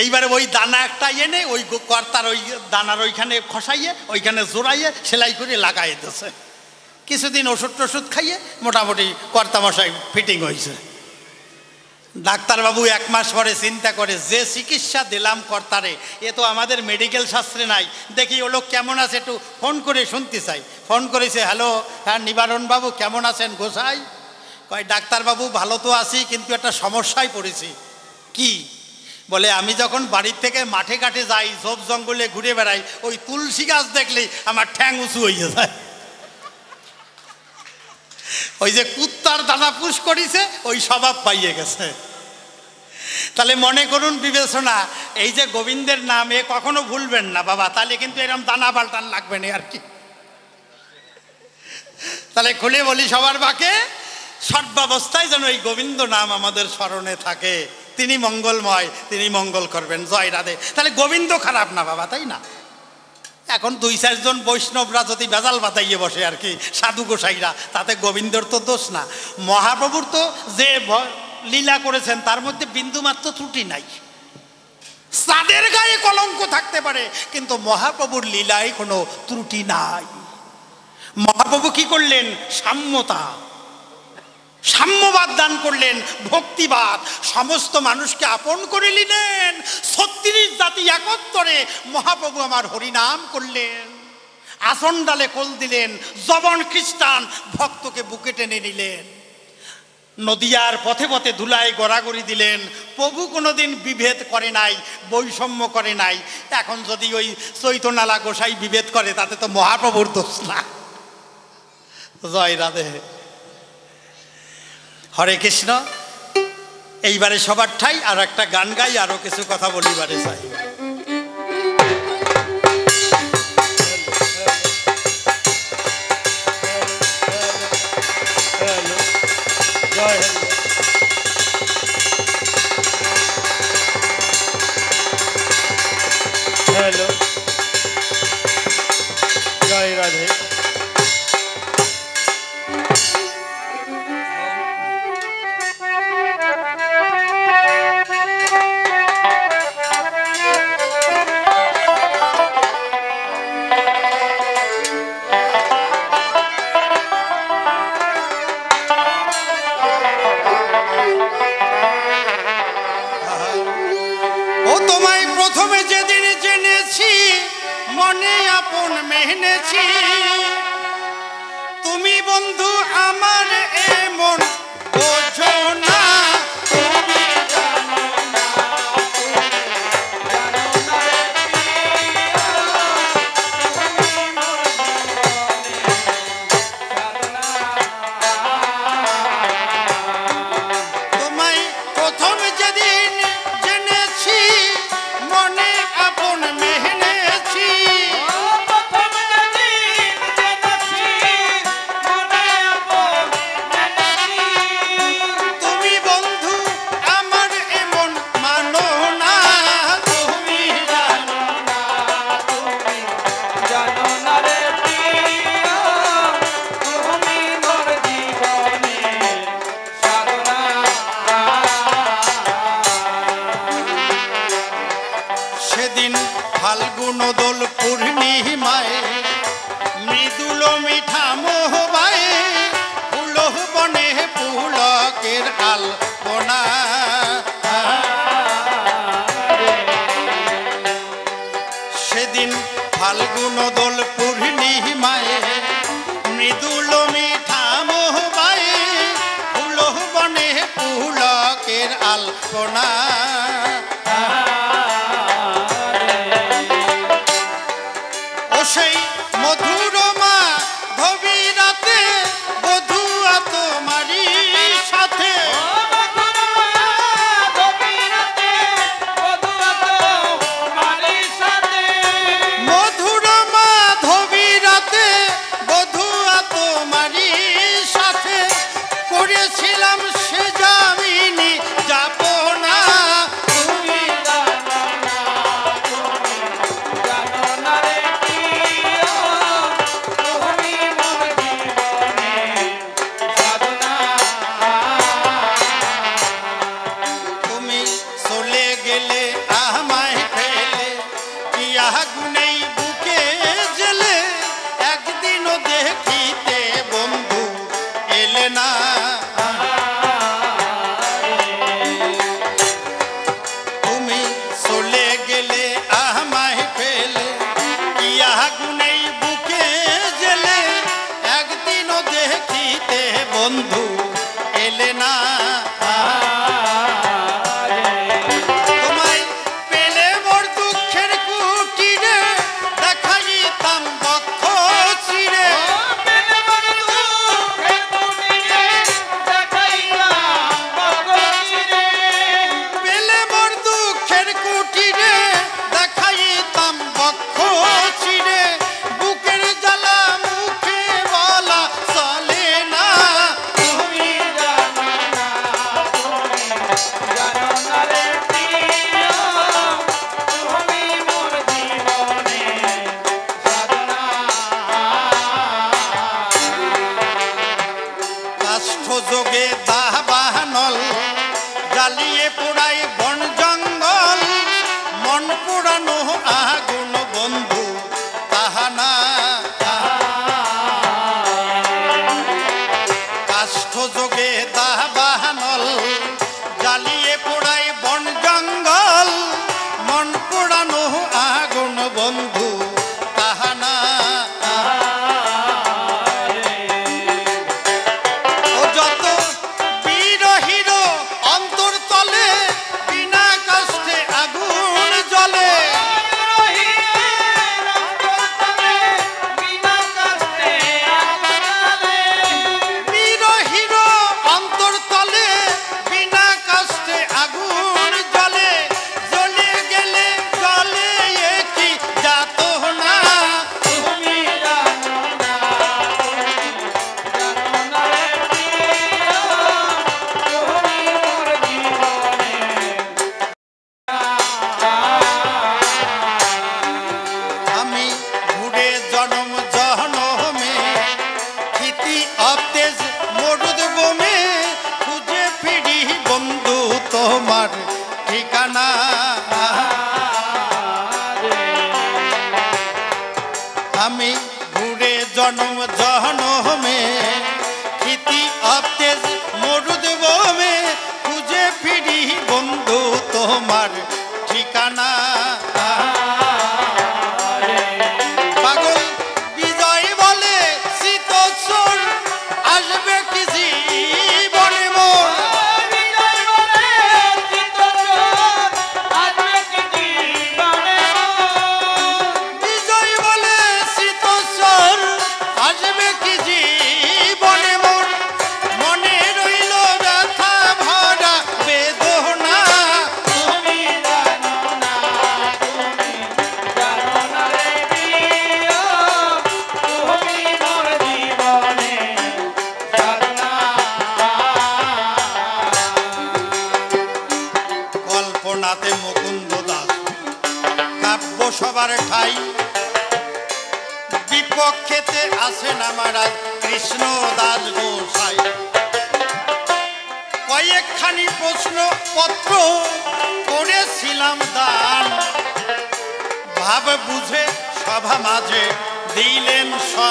এইবারে ওই দানা একটা এনে, ওই কর্তার ওই দানার ওইখানে খসাইয়ে, ওইখানে জোড়াইয়ে, সেলাই করে লাগাই কিছুদিন ওষুধ টষুধ খাইয়ে মোটামুটি কর্তামশাই ফিটিং হয়েছে ডাক্তারবাবু এক মাস পরে চিন্তা করে, যে চিকিৎসা দিলাম কর্তারে, এ তো আমাদের মেডিকেল শাস্ত্রে নাই। দেখি ও লোক কেমন আছে একটু ফোন করে শুনতে চাই। ফোন করেছে, হ্যালো হ্যাঁ নিবারণবাবু কেমন আছেন গোসাই? কয়, ডাক্তারবাবু ভালো তো আছি, কিন্তু একটা সমস্যায় পড়েছি। কি? বলে, আমি যখন বাড়ির থেকে মাঠে ঘাটে যাই, ঝোপ জঙ্গলে ঘুরে বেড়াই, ওই তুলসী গাছ দেখলেই আমার ঠ্যাং উঁচু হয়ে যায়। ওই যে কুত্তার দানা পুষ করিছে, ওই স্বভাব পাইয়ে গেছে। তাহলে মনে করুন বিবেচনা, এই যে গোবিন্দের নাম এ কখনো ভুলবেন না বাবা, তাহলে কিন্তু এরকম দানা পাল্টান লাগবে না আর কি। তাহলে খুলে বলি সবার বাকে, সর্বাবস্থায় যেন এই গোবিন্দ নাম আমাদের স্মরণে থাকে। তিনি মঙ্গলময়, তিনি মঙ্গল করবেন, জয় রাধে। তাহলে গোবিন্দ খারাপ না বাবা, তাই না? এখন দুই চারজন বৈষ্ণবরা যদি বেজাল বাতাইয়ে বসে আর কি, সাধু গোসাইরা, তাতে গোবিন্দর তো দোষ না। মহাপ্রভুর তো যে লীলা করেছেন, তার মধ্যে বিন্দুমাত্র ত্রুটি নাই। সাদের গায়ে কলঙ্ক থাকতে পারে, কিন্তু মহাপ্রভুর লীলায় কোনো ত্রুটি নাই। মহাপ্রভু কি করলেন? সাম্যতা। সাম্যবাদ দান করলেন, ভক্তিবাদ। সমস্ত মানুষকে আপন করে নিলেন। ছত্রিশ জাতি একত্তরে মহাপ্রভু আমার হরিনাম করলেন। আসন ডালে কোল দিলেন, জবন খ্রিস্টান ভক্তকে বুকে টেনে নিলেন। নদিয়ার পথে পথে ধুলায় গড়াগড়ি দিলেন। প্রভু কোনোদিন বিভেদ করে নাই, বৈষম্য করে নাই। এখন যদি ওই চৈতনালা গোসাই বিভেদ করে, তাতে তো মহাপ্রভুর দোষ না। জয় রাধে। হরে কৃষ্ণ এইবারে সবার ঠাই আর একটা গান গাই আরও কিছু কথা বলিবারে চাই হ্যালো জয় রাধে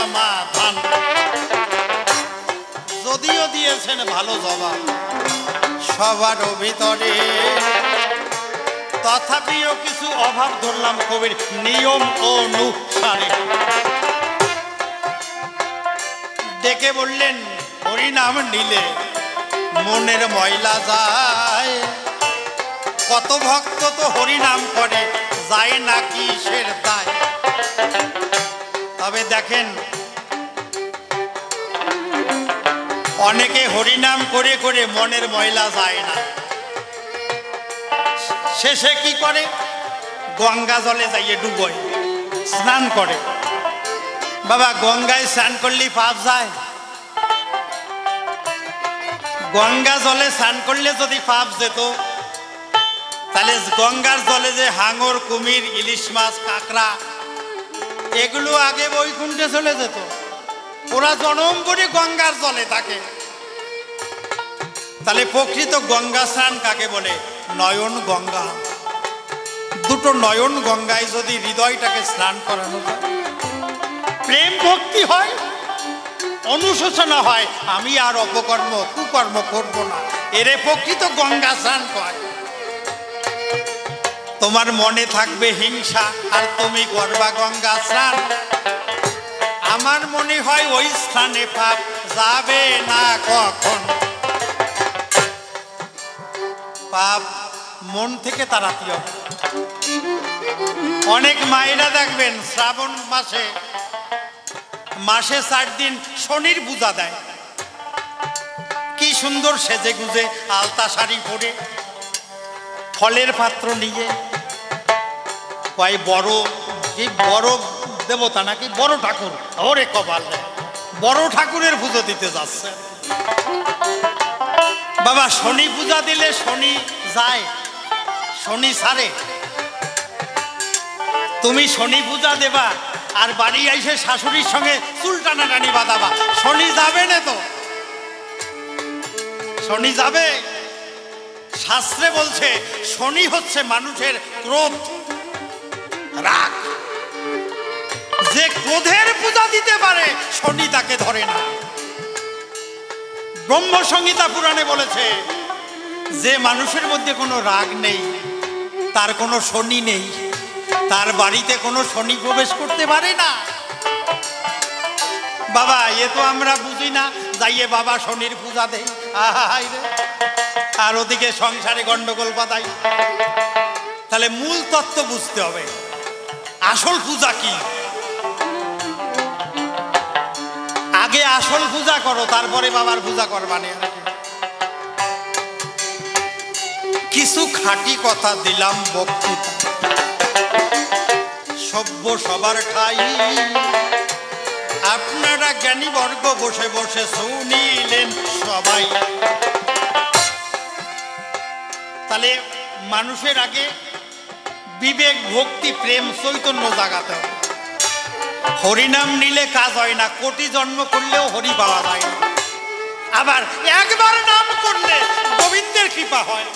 সমাধান। যদিও দিয়েছেন ভালো জবাব, সবার ভিতরে তথাপিও কিছু অভাব ধরলাম কবির নিয়ম অনুসারে। ডেকে বললেন, হরিনাম নিলে মনের ময়লা যায়। কত ভক্ত তো হরিনাম করে, যায় না কিসের দায়? তবে দেখেন, অনেকে হরিনাম করে করে মনের ময়লা যায় না। শেষে কি করে? গঙ্গা জলে যাইয়ে ডুবোয়, স্নান করে। বাবা, গঙ্গায় স্নান করলেই পাপ যায়। গঙ্গা জলে স্নান করলে যদি পাপ যেত, তাহলে গঙ্গার জলে যে হাঙর, কুমির, ইলিশ মাছ, কাঁকড়া এগুলো আগে বৈকুণ্ঠে চলে যেত। ওরা জনম করে গঙ্গার জলে থাকে। তাহলে প্রকৃত গঙ্গা স্নান কাকে বলে? নয়ন গঙ্গা। দুটো নয়ন গঙ্গায় যদি হৃদয়টাকে স্নান করানো প্রেম ভক্তি হয়, অনুশোচনা হয়, আমি আর অপকর্ম, কুকর্ম করব না। এরে প্রকৃত গঙ্গা স্নান কয় তোমার মনে থাকবে হিংসা, আর তুমি করবা গঙ্গা স্নান। আমার মনে হয় ওই স্থানে পাপ যাবে না কখন। পাপ মন থেকে তাড়াতে হবে। অনেক মায়েরা দেখবেন শ্রাবণ মাসে মাসে চার দিন শনির পূজা দেয়। কি সুন্দর সেজে গুজে আলতা শাড়ি পরে, ফলের পাত্র নিয়ে। কয় বড় কি বড় দেবতা নাকি বড় ঠাকুর। ওরে কপাল। বড় ঠাকুরের পুজো দিতে যাচ্ছে। বাবা, শনি পূজা দিলে শনি যায়, শনি সারে। তুমি শনি পূজা দেবা, আর বাড়ি আইসে শাশুড়ির সঙ্গে চুল টানাটানি বাঁধাবা। শনি যাবে না তো। শনি যাবে। শাস্ত্রে বলছে, শনি হচ্ছে মানুষের ক্রোধ। রাগ যে ক্রোধের পূজা দিতে পারে, শনি তাকে ধরে না। ব্রহ্মসংহিতা পুরাণে বলেছে, যে মানুষের মধ্যে কোনো রাগ নেই, তার কোনো শনি নেই, তার বাড়িতে কোনো শনি প্রবেশ করতে পারে না। বাবা, এ তো আমরা বুঝি না, যাইয়ে বাবা শনির পূজা দেয় আহাই আর ওদিকে সংসারে গন্ডগোল পাতাই তাহলে মূল তত্ত্ব বুঝতে হবে। আসল পূজা কি? আগে আসল পূজা করো, তারপরে বাবার পূজা করবানে কিছু খাঁটি কথা দিলাম বক্তৃতা। সভ্য সবার ঠাই। আপনারা জ্ঞানী বর্গ বসে বসে শুনিলেন সবাই। তাহলে মানুষের আগে বিবেক, ভক্তি, প্রেম চৈতন্য জাগাতে হরিনাম নিলে কাজ হয় না, কোটি জন্ম করলেও হরি পাওয়া যায় না। আবার একবার নাম করলে গোবিন্দের কৃপা হয়।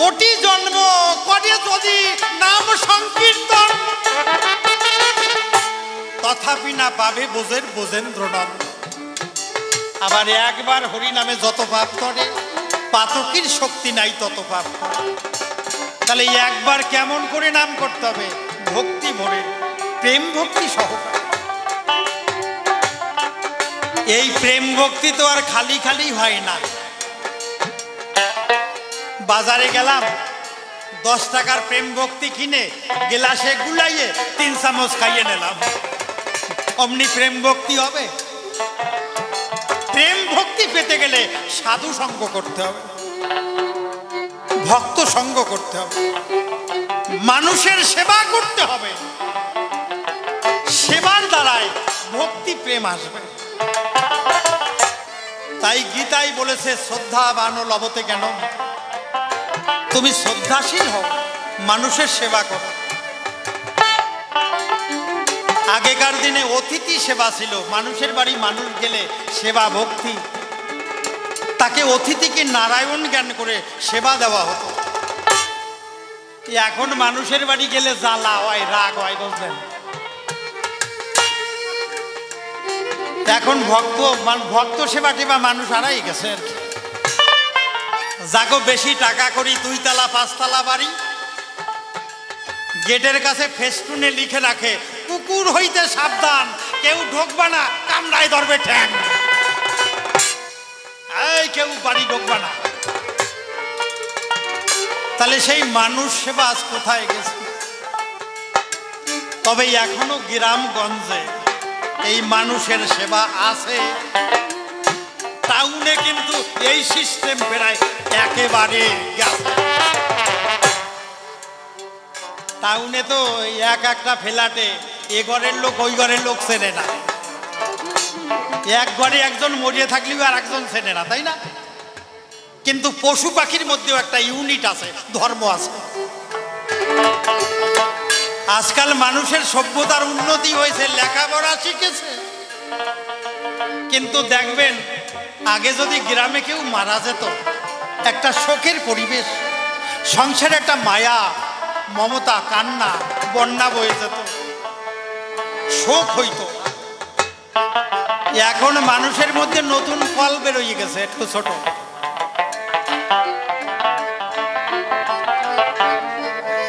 কোটি জন্ম করে যদি নাম সংকীর্তন, তথাপি না পাবে বোঝের বোঝেন্দ্র নাম আবার একবার হরি নামে যত পাপ করে, পাতকির শক্তি নাই তত পাপ করে। তাহলে একবার কেমন করে নাম করতে হবে? ভক্তি ভরে, প্রেম ভক্তি সহকারে এই প্রেম ভক্তি তো আর খালি খালি হয় না। বাজারে গেলাম, দশ টাকার প্রেম ভক্তি কিনে গেলাসে গুলাইয়ে তিন চামচ খাইয়ে নিলাম। অমনি প্রেম ভক্তি হবে। প্রেম ভক্তি পেতে গেলে সাধু সঙ্গ করতে হবে। ভক্ত সঙ্গ করতে হবে। মানুষের সেবা করতে হবে। সেবার দ্বারাই ভক্তি প্রেম আসবে। তাই গীতাই বলেছে, শ্রদ্ধা বানো লবতে কেন? তুমি শ্রদ্ধাশীল হও, মানুষের সেবা করো। আগেকার দিনে অতিথি সেবা ছিল, মানুষের বাড়ি মানুষ গেলে সেবা, ভক্তি তাকে অতিথিকে নারায়ণ জ্ঞান করে সেবা দেওয়া হতো। এখন মানুষের বাড়ি গেলে জ্বালা হয়, রাগ হয়, বুঝলেন? এখন ভক্ত ভক্ত সেবা টেবা মানুষ হারাই গেছে আর কি। যাগো বেশি টাকা করি দুই তালা পাঁচতলা বাড়ি। গেটের কাছে ফেস্টুনে লিখে রাখে, কুকুর হইতে সাবধান, কেউ ঢোকবা না, কামড়ায় ধরবে ঠ্যাং। এই কেউ বাড়ি ঢোকবা না। তাহলে সেই মানুষ সেবা আজ কোথায় গেছে? তবে এখনও গ্রামগঞ্জে এই মানুষের সেবা আছে। টাউনে কিন্তু এই সিস্টেম প্রায় একেবারে গেছে। টাউনে তো এক একটা ফ্ল্যাটে এ ঘরের লোক, ওই ঘরের লোক চেনে না। এক ঘরে একজন মরিয়ে থাকলেও আর একজন চেনে না, তাই না? কিন্তু পশু পাখির মধ্যেও একটা ইউনিট আছে, ধর্ম আছে। আজকাল মানুষের সভ্যতার উন্নতি হয়েছে, লেখাপড়া শিখেছে। কিন্তু দেখবেন, আগে যদি গ্রামে কেউ মারা যেত, একটা শোকের পরিবেশ, সংসারে একটা মায়া, মমতা, কান্না, বন্যা বয়ে যেত। শোক হইতো। এখন মানুষের মধ্যে নতুন ফল বেরোয় গেছে, একটু ছোট।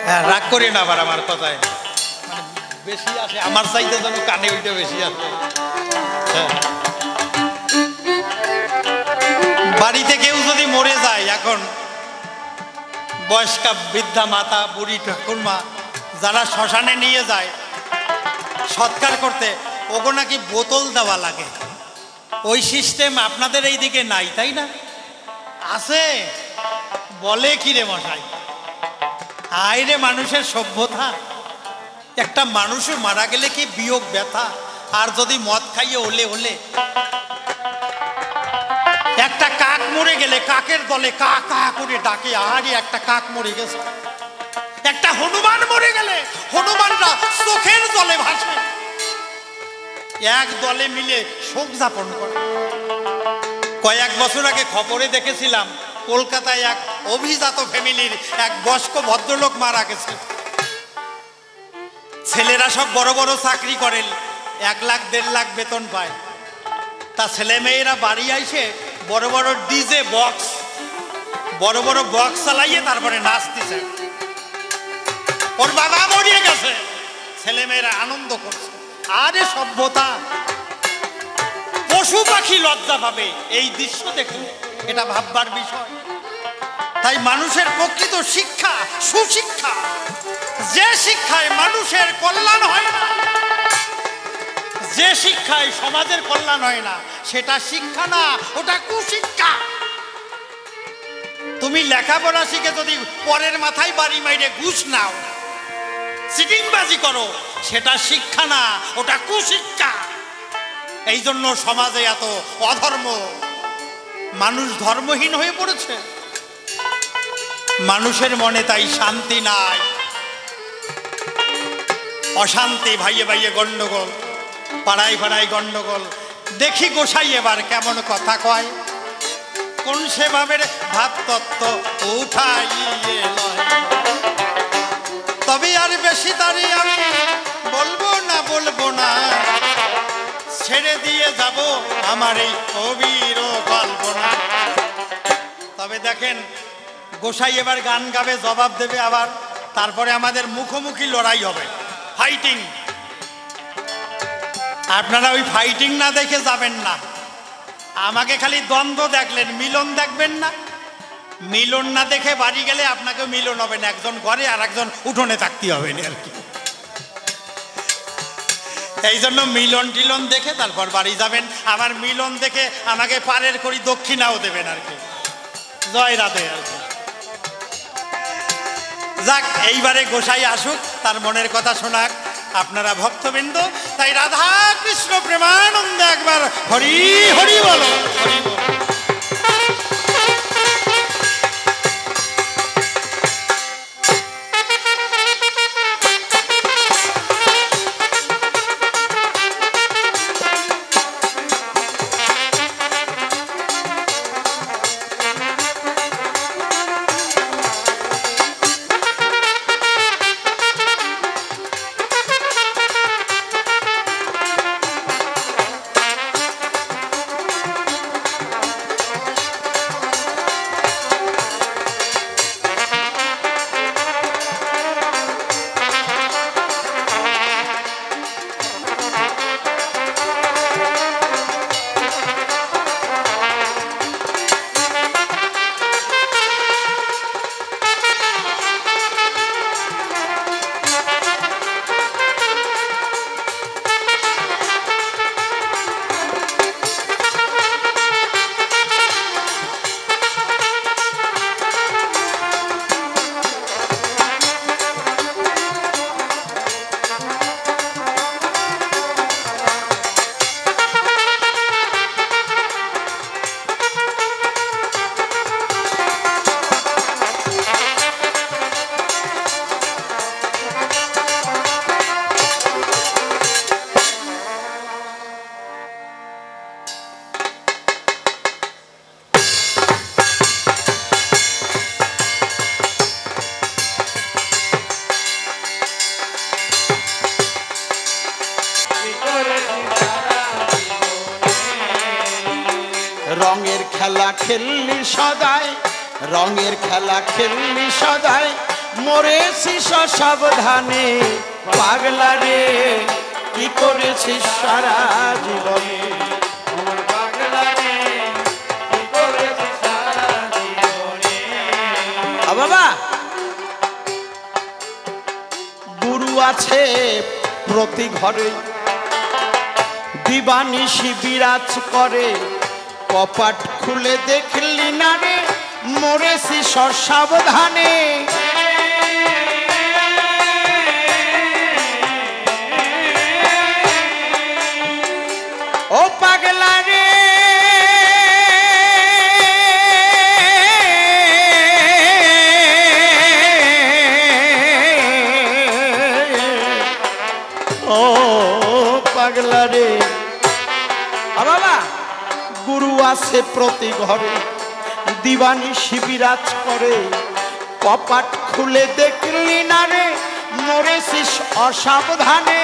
হ্যাঁ রাগ করি না আবার আমার কথায়। মানে বেশি আসে, আমার চাইতে যেন কানে ওইটা বেশি আসে। হ্যাঁ। বাড়িতে কেউ যদি মরে যায়, এখন বয়স্কা বৃদ্ধা মাতা, বুড়ি, ঠাকুরমা, যারা শ্মশানে নিয়ে যায়, সৎকার করতে ওগো নাকি বোতল দেওয়া লাগে? ওই সিস্টেম আপনাদের এই দিকে নাই, তাই না? আছে। বলে কি রে মশাই? আইরে মানুষের সভ্যতা। একটা মানুষও মারা গেলে কি বিয়োগ ব্যথা? আর যদি মদ খাইয়ে ওলে হলে একটা কাক মরে গেলে কাকের দলে কা কা করে ডাকে আরে একটা কাক মরে গেছে। একটা হনুমান মরে গেলে হনুমানরা চোখের জলে ভাসে এক দলে মিলে শোক যাপন করে। কয়েক বছর আগে খবরে দেখেছিলাম, কলকাতায় এক অভিজাত ফ্যামিলির এক বয়স্ক ভদ্রলোক মারা গেছে ছেলেরা সব বড় বড় চাকরি করেন, এক লাখ, দেড় লাখ বেতন পায়। তা ছেলে মেয়েরা বাড়ি আইসে বড় বড় ডিজে বক্স, বড় বড় বক্স চালাইয়ে তারপরে নাচতেছে ওর বাবা মরিয়ে গেছে। ছেলে মেয়েরা আনন্দ করছে। আরে সভ্যতা। পশু পাখি লজ্জা পাবে, এই দৃশ্য দেখলে এটা ভাববার বিষয়। তাই মানুষের প্রকৃত শিক্ষা, সুশিক্ষা, যে শিক্ষায় মানুষের কল্যাণ হয় না, যে শিক্ষায় সমাজের কল্যাণ হয় না, সেটা শিক্ষা না, ওটা কুশিক্ষা। তুমি লেখাপড়া শিখে যদি পরের মাথায় বাড়ি মাইরে ঘুষ নাও সিটিংবাজি করো। সেটা শিক্ষা না, ওটা কুশিক্ষা। এই জন্য সমাজে এত অধর্ম। মানুষ ধর্মহীন হয়ে পড়েছে। মানুষের মনে তাই শান্তি নাই। অশান্তি, ভাইয়ে ভাইয়ে গন্ডগোল, পাড়ায় পাড়ায় গন্ডগোল। দেখি গোসাই এবার কেমন কথা কয়। কোন সেভাবে ভাত তত্ত্ব উঠাইয়ে লয়। তবে আর বেশি তারি আমি বলব না বলব না। ছেড়ে দিয়ে যাব আমার এই কবির কল্পনা। তবে দেখেন, গোসাই এবার গান গাবে, জবাব দেবে আবার, তারপরে আমাদের মুখোমুখি লড়াই হবে। ফাইটিং আপনারা ওই ফাইটিং না দেখে যাবেন না। আমাকে খালি দ্বন্দ্ব দেখলেন, মিলন দেখবেন না। মিলন না দেখে বাড়ি গেলে আপনাকে মিলন হবে না। একজন ঘরে আর একজন উঠোনে থাকতে হবে না আর কি। এই জন্য মিলন টিলন দেখে তারপর বাড়ি যাবেন। আমার মিলন দেখে আমাকে পারের করি দক্ষিণাও দেবেন আর কি। জয় রাধে আর কি। যাক, এইবারে গোসাই আসুক, তার মনের কথা শোনাক। আপনারা ভক্তবৃন্দ, তাই রাধা কৃষ্ণ প্রেমানন্দ একবার হরি হরি বলো হরি বলো। সাবধানে পাগলা রে, কি করেছিস সারা জীবনে? গুরু আছে প্রতি ঘরে দিবানিশি বিরাজ করে, কপাট খুলে দেখলি না রে মরেছি সাবধানে পাগলা রে বাবা, গুরু আছে প্রতি ঘরে, দিবানি শিবিরাজ করে। কপাট খুলে দেখলি না রে, মরেছিস অসাবধানে।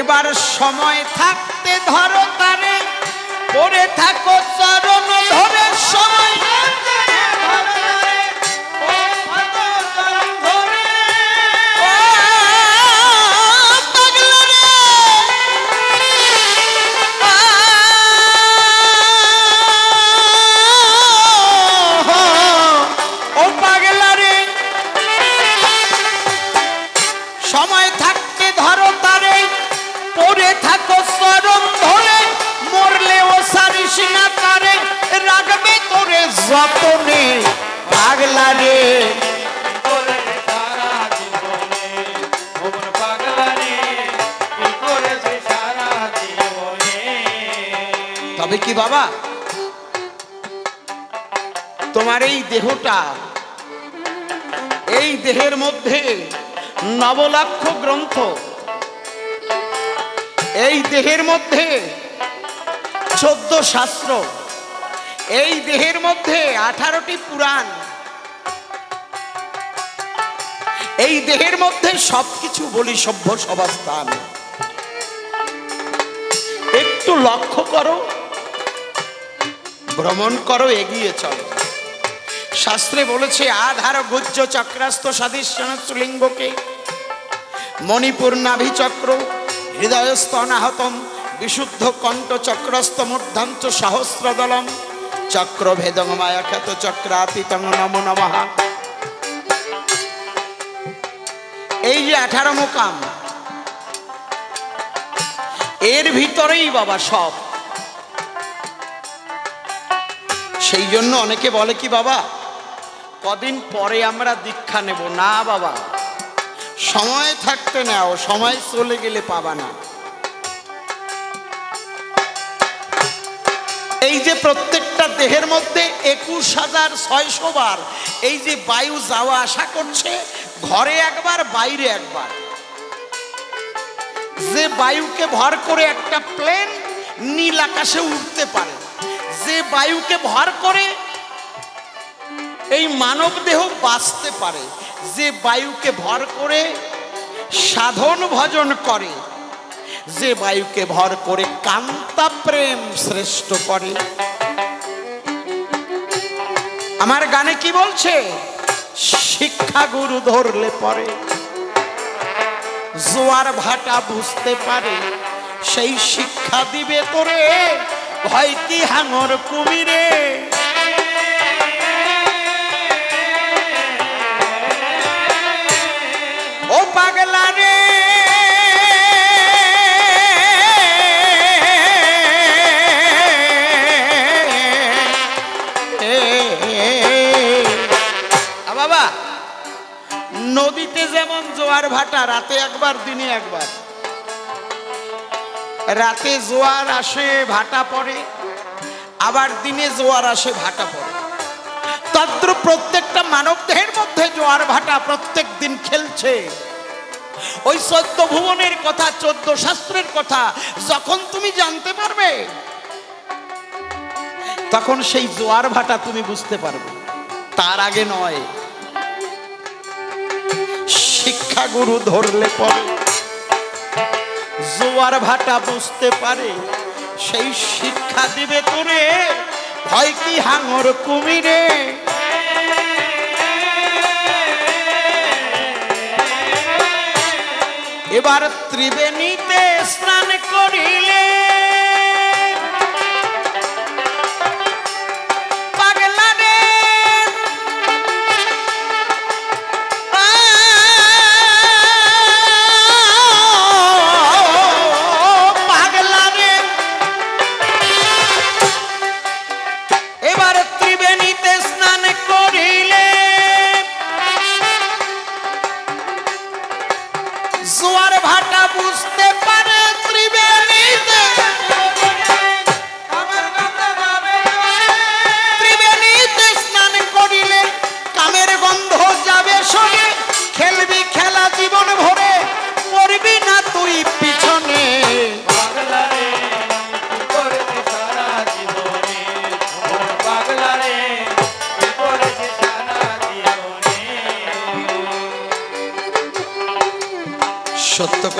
এবার সময় থাকতে ধরো তারে, পড়ে থাকো তোমার এই দেহটা, এই দেহের মধ্যে নবলাক্ষ গ্রন্থ, এই দেহের মধ্যে চোদ্দ শাস্ত্র, এই দেহের মধ্যে আঠারোটি পুরাণ, এই দেহের মধ্যে সবকিছু বলি সভ্য সবাস্থান একটু লক্ষ্য করো, ভ্রমণ করো, এগিয়ে চলো। শাস্ত্রে বলেছে, আধার গুজ্জ চক্রাস্ত সাধিষ্যানস্ত লিঙ্গকে। মণিপুর নাভি চক্র, হৃদয়স্থ অনাহতম, বিশুদ্ধ কণ্ঠ চক্রস্থ মূর্ধাঞ্চ সহস্রদলম চক্র ভেদং মায়া খ্যাত চক্রাতীতং নমো নমঃ। এই যে আঠারো মোকাম, এর ভিতরেই বাবা সব। সেই জন্য অনেকে বলে কি, বাবা কদিন পরে আমরা দীক্ষা নেব। না, বাবা। সময় থাকতে নাও, সময় চলে গেলে পাবা না। এই যে প্রত্যেকটা দেহের মধ্যে একুশ হাজার ছয়শো বার এই যে বায়ু যাওয়া আসা করছে, ঘরে একবার, বাইরে একবার। যে বায়ুকে ভর করে একটা প্লেন নীল আকাশে উঠতে পারে, যে বায়ুকে ভর করে এই মানব দেহ বাঁচতে পারে। যে বায়ুকে ভর করে, সাধন ভজন করে, যে বায়ুকে ভর করে কান্তা প্রেম শ্রেষ্ঠ করে। আমার গানে কি বলছে? শিক্ষা গুরু ধরলে পরে, জোয়ার ভাটা বুঝতে পারে, সেই শিক্ষা দিবে তোরে, ভয় কি হাঙর কুমিরে? নদীতে যেমন জোয়ার ভাটা, রাতে একবার, দিনে একবার। রাতে জোয়ার আসে, ভাটা পড়ে, আবার দিনে জোয়ার আসে, ভাটা পড়ে। তদ্র প্রত্যেকটা মানব দেহের মধ্যে জোয়ার ভাটা প্রত্যেক দিন খেলছে। ওই চোদ্দ ভুবনের কথা, চোদ্দ শাস্ত্রের কথা যখন তুমি জানতে পারবে, তখন সেই জোয়ার ভাটা তুমি বুঝতে পারবে। তার আগে নয়, শিক্ষা গুরু ধরলে পরে জোয়ার ভাটা বুঝতে পারে, সেই শিক্ষা দিবে তোরে। ভয় কি হাঙর কুমিরে? এবার ত্রিবেণীতে স্নান করিলে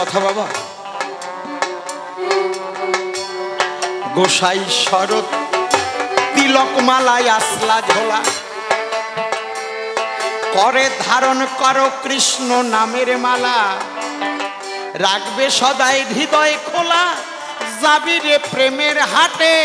কথা বাবা। গোসাই শরৎ তিলক মালায় আসলা ঝোলা। করে ধারণ করো কৃষ্ণ নামের মালা। রাখবে সদাই হৃদয় খোলা যাবি রে প্রেমের হাটে।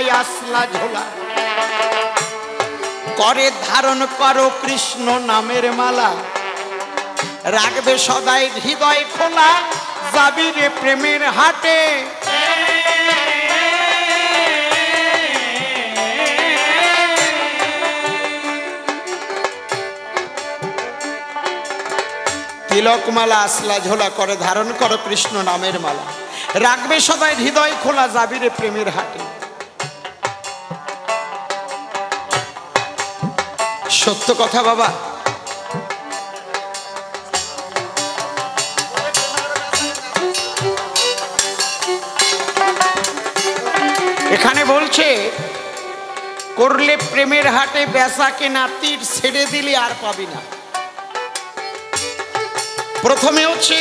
মালায় আসলা ঝোলা করে ধারণ করো কৃষ্ণ নামের মালা। রাখবে সদাই হৃদয় খোলা, যাবি রে প্রেমের হাটে। তিলকমালা আসলা ঝোলা করে ধারণ করো কৃষ্ণ নামের মালা। রাখবে সবাই হৃদয় খোলা, যাবি রে প্রেমের হাটে। সত্য কথা বাবা। এখানে বলছে, করলে প্রেমের হাটে বেচাকে না তীর ছেড়ে দিলে আর পাবি না। প্রথমে হচ্ছে,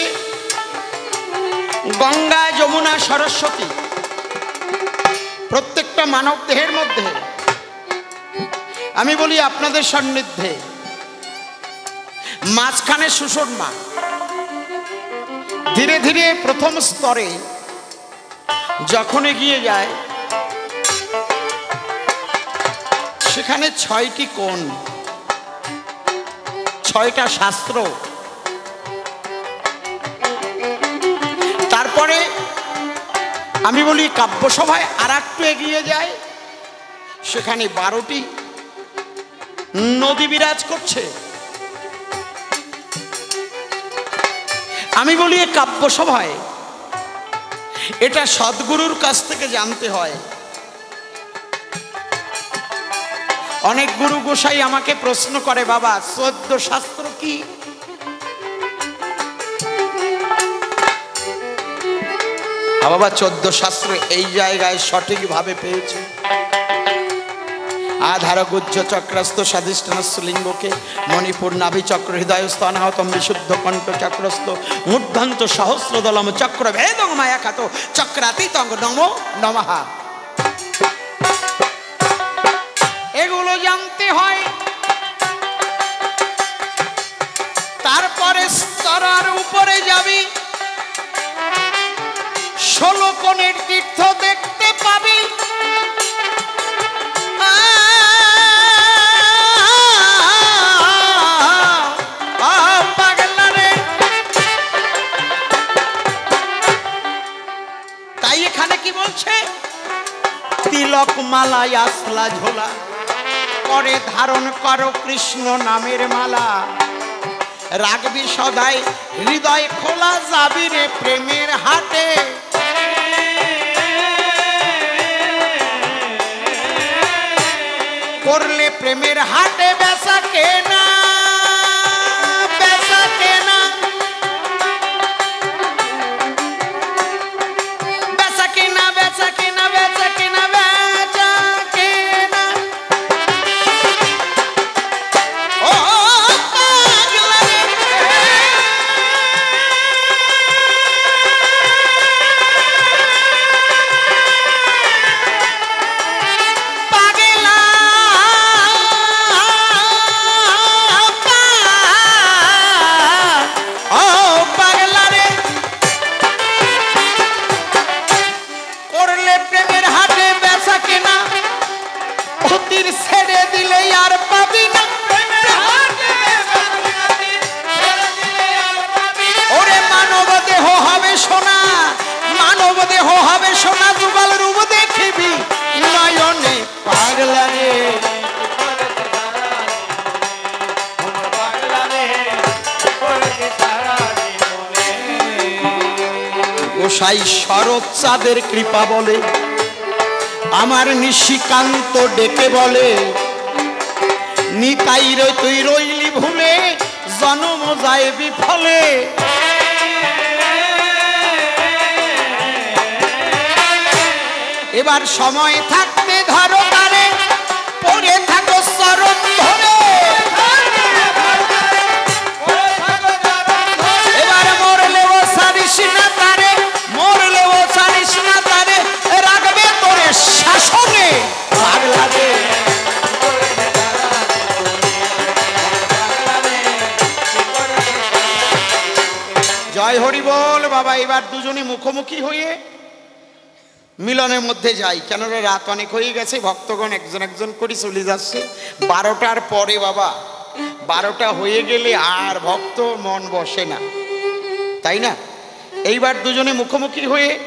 গঙ্গা, যমুনা, সরস্বতী। প্রত্যেকটা মানব দেহের মধ্যে আমি বলি আপনাদের সান্নিধ্যে। মাঝখানে সুষমা ধীরে ধীরে প্রথম স্তরে যখন এগিয়ে যায়, সেখানে ছয়টি কোণ, ছয়টা শাস্ত্র। তারপরে আমি বলি কাব্যসভায় আর একটু এগিয়ে যায়, সেখানে বারোটি নদী বিরাজ করছে। আমি বলি কাব্য সভায় এটা সদ্গুরুর কাছ থেকে জানতে হয়। অনেক গুরু গোসাই আমাকে প্রশ্ন করে, বাবা চোদ্দ শাস্ত্র কি? বাবা, চোদ্দ শাস্ত্র এই জায়গায় সঠিকভাবে পেয়েছে। আধার গুজ্জ চক্রস্থ স্বাধিষ্ঠানস্থ লিঙ্গকে মণিপুর নাভি চক্র হৃদয় স্থানাহতম বিশুদ্ধ কণ্ঠ চক্রস্থ মূর্ধন্ত সহস্রদলম চক্র ভেদং মায়া খাত চক্রাতীতং নম নমহা এগুলো জানতে হয়। তারপরে স্তরার উপরে যাবি। ষোলো কোণের তীর্থ তিলক মালায় আসলা ঝোলা। করে ধারণ করো কৃষ্ণ নামের মালা। রাখবি সদাই, হৃদয় খোলা যাবি রে প্রেমের হাটে করলে প্রেমের হাটে বেচা কেনা গোসাই শরৎ চাঁদের কৃপা বলে, আমার নিশিকান্ত ডেকে বলে, নিতাই রই তুই রইলি ভুলে, জনম যায় বিফলে। এবার সময় থাকতে ধরো এবার দুজনে মুখোমুখি হয়ে মিলনের মধ্যে যাই। কেন রে রাত অনেক হয়ে গেছে, ভক্তগণ একজন একজন করে চলে যাচ্ছে। বারোটার পরে বাবা, বারোটা হয়ে গেলে আর ভক্ত মন বসে না। তাই না? এইবার দুজনে মুখোমুখি হয়ে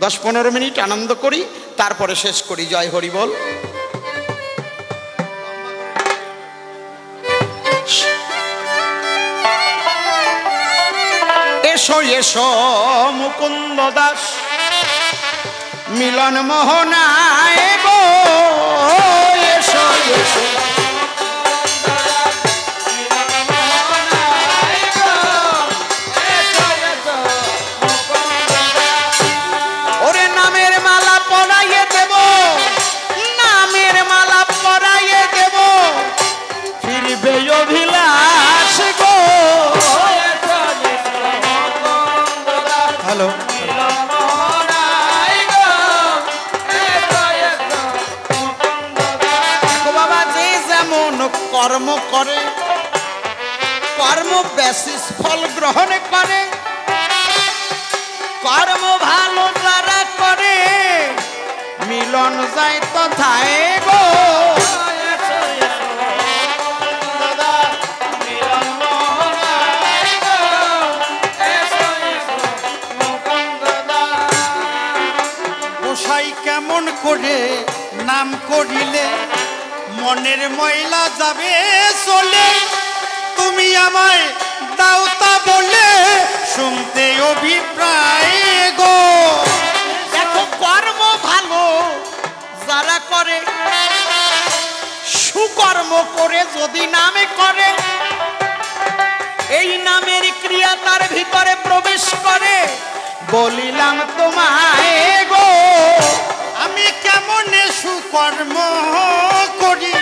দশ পনেরো মিনিট আনন্দ করি, তারপরে শেষ করি। জয় হরি বল। এসো এসো মুকুন্দ দাস। মিলন মোহনায় গো এসো এসো। গ্রহণ করে। কর্ম ভালো যারা করে, মিলন যায় তথায় কেমন করে নাম করিলে, মনের ময়লা যাবে চলে। তুমি আমায় দাওতা বলে শুনতে অভিপ্রায় গো। দেখো কর্ম ভালো যারা করে সুকর্ম করে যদি নামে করে এই নামের ক্রিয়া তার ভিতরে প্রবেশ করে। বলিলাম তোমায় গো আমি কেমন সুকর্ম করি?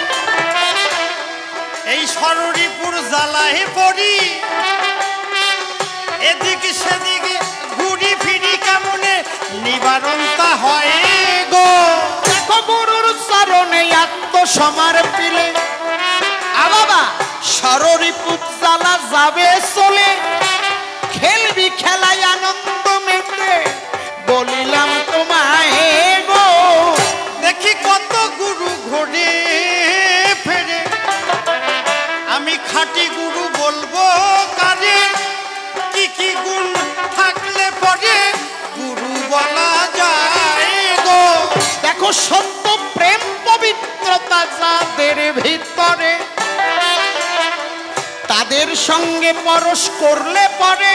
এই সররিপুর জ্বালায় পড়ি। এদিকে সেদিকে ঘুরি ফিরি কেমনে নিবারণ তা হয় গো? দেখো গুরুর চরণে আত্মসমার পিলে। আ বাবা, সররি যাবে চলে। খেলবি, খেলায় আনন্দ পবিত্রতা ভিতরে, তাদের তাদের সঙ্গে পরশ করলে পরে,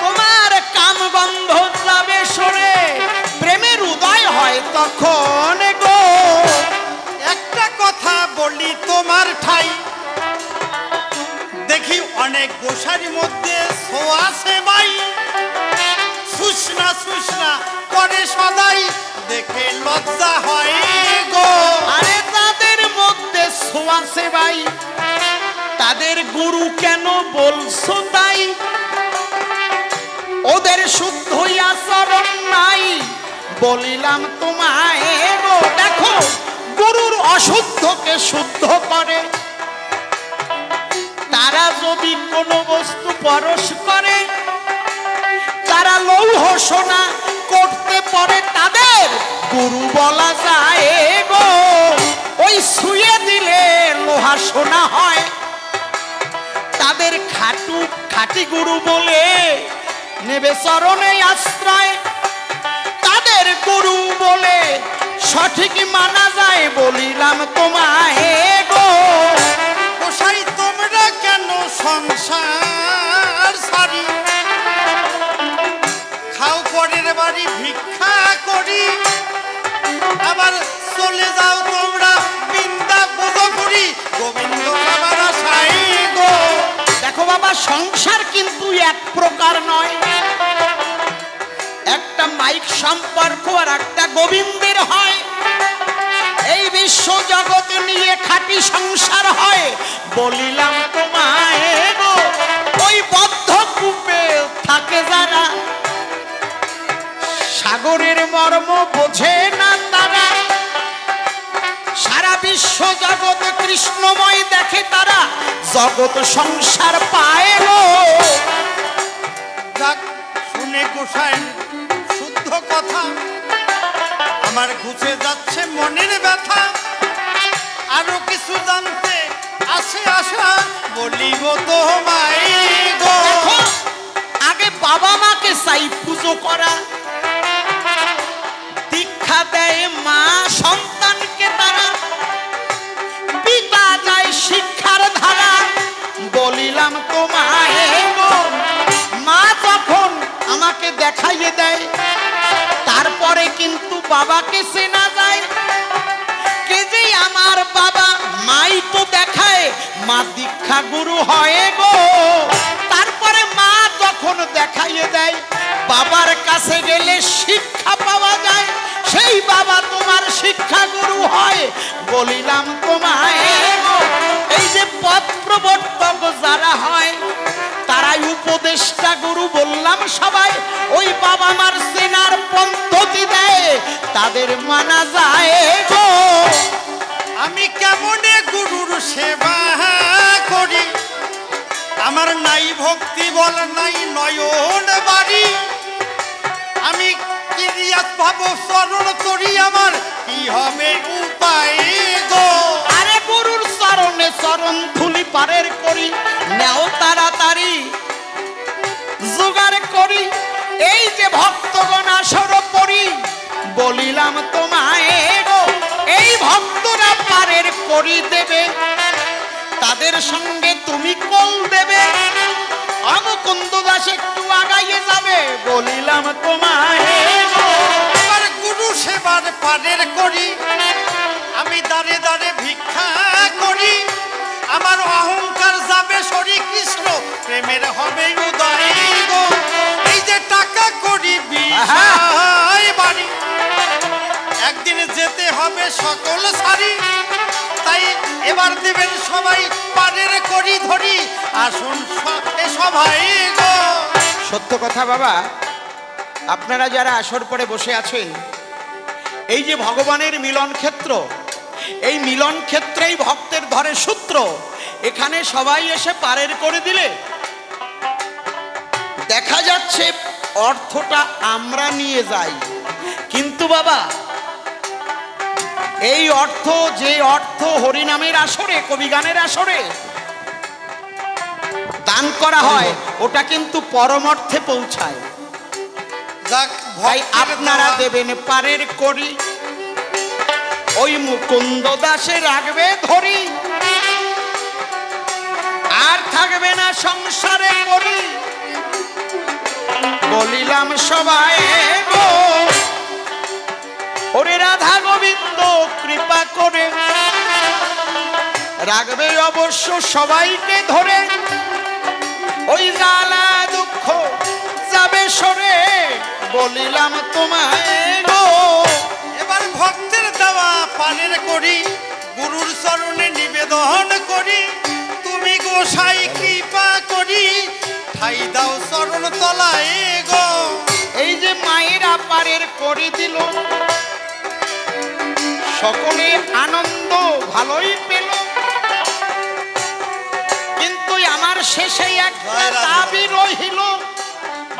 তোমার কামগন্ধ যাবে সরে, প্রেমের উদয় হয় তখন গো। একটা কথা বলি তোমার ঠাই, দেখি অনেক গোসারির মধ্যে সোয়া সেবাই। সুষ্ণা সুষ্ণা করে সদাই, দেখে লজ্জা হয় গো। আরে তাদের সোয়া সেবাই। তাদের গুরু কেন বলছো তাই? ওদের শুদ্ধই আচরণ নাই। বলিলাম তোমায় দেখো, গুরুর অশুদ্ধকে শুদ্ধ করে। তারা যদি কোনো বস্তু পরশ করে তারা লৌহ সোনা করতে পারে তাদের গুরু বলা যায় গো। ওই শুয়ে দিলে লোহা সোনা হয়। তাদের খাটু খাটি গুরু বলে নেবে চরণে আশ্রয়। তাদের গুরু বলে সঠিক মানা যায় বলিলাম তোমায় গো। গোসাই তোমরা কেন সংসার সারি? পরের বাড়ি ভিক্ষা করি। আবার চলে যাও তোমরা বিন্দা পুজো করি। গোবিন্দ বাবার আশাই গো। দেখো বাবা, সংসার কিন্তু এক প্রকার নয়। একটা মাইক সম্পর্ক আর একটা গোবিন্দের হয়। এই বিশ্ব জগৎ নিয়ে খাঁটি সংসার হয়। বলিলাম তোমায় গো, ওই বদ্ধ কূপে থাকে যারা সাগরের মর্ম বোঝে না তারা। সারা বিশ্ব জগৎ কৃষ্ণময় দেখে তারা, জগৎ সংসার পায় যাক, শুনে গোসাই, শুদ্ধ কথা। আমার ঘুচে যাচ্ছে মনের ব্যথা। আরও কিছু জানতে আসে আশা, বলিব তোমায় গো। আগে বাবা মাকে চাই পুজো করা। দীক্ষা দেয় মা সন্তানকে তারা। পিতা যায় শিক্ষার ধারা। বলিলাম তোমায় মা যখন আমাকে দেখাইয়ে দেয়, তারপরে কিন্তু বাবাকে চেনা যায়। কে যে আমার বাবা মাই তো দেখায়, মা দীক্ষা গুরু হয় গো। তারপরে মা যখন দেখাইয়ে দেয়, বাবার কাছে গেলে শিক্ষা পাওয়া সেই বাবা তোমার শিক্ষা গুরু হয়। বলিলাম তোমায় এই যে পথ প্রবর্তক যারা হয়, তারাই উপদেষ্টা গুরু বললাম সবাই। ওই বাবা মার সেনার পদ্ধতি দেয়, তাদের মানা যায় গো আমি কেমনে গুরুর সেবা করি? আমার নাই ভক্তি বল, নাই নয়ন বাড়ি। আমি কিরিয়াত করি আমার। কি হবে উপায় গো? আরে গুরুর চরণে চরণ ধুলি পারের করি, নেও তাড়াতাড়ি জোগাড় করি। এই যে ভক্তগণ আসর পড়ি, বলিলাম তোমায় এই ভক্তরা পারের করি দেবে, তাদের সঙ্গে তুমি কল দেবে। অমুকুন্দ দাস একটু আগাইয়ে যাবে। বলিলাম, তোমায় আমার গুরু সেবার পারের করি। আমি দাঁড়ে দাঁড়ে ভিক্ষা করি। আমার অহংকার যাবে সরি কৃষ্ণ, প্রেমের হবে উদয় গো। এই যে টাকা করি বাড়ি। একদিন যেতে হবে সকল সারি। তাই এবার দেবেন সবাই পারের করি ধরি। আসুন সবাই সত্য কথা বাবা, আপনারা যারা আসর পরে বসে আছেন, এই যে ভগবানের মিলন ক্ষেত্র, এই মিলন ক্ষেত্রেই ভক্তের ধরে সূত্র, এখানে সবাই এসে পারের করে দিলে। দেখা যাচ্ছে অর্থটা আমরা নিয়ে যাই। কিন্তু বাবা এই অর্থ যে অর্থ হরিনামের আসরে কবিগানের আসরে দান করা হয় ওটা কিন্তু পরমার্থে পৌঁছায়। যাক ভক্তের আপনারা দেবেন পারের করি ওই মুকুন্দ দাসে রাখবে ধরি। আর থাকবে না সংসারে করি। বলিলাম সবাই গো ওরে রাধা গোবিন্দ, কৃপা করে। রাখবে অবশ্য সবাইকে ধরে। ওই জ্বালা দুঃখ যাবে সরে, বলিলাম তোমায় গো। এবার ভক্তের দেওয়া পানের করি গুরুর চরণে নিবেদন করি। তুমি গোসাই কৃপা করি, ঠাই দাও চরণ তলায় গো। এই যে মায়ের আপারের করে দিল সকলে আনন্দ ভালোই পেল। কিন্তু আমার শেষে একটা দাবি রহিল।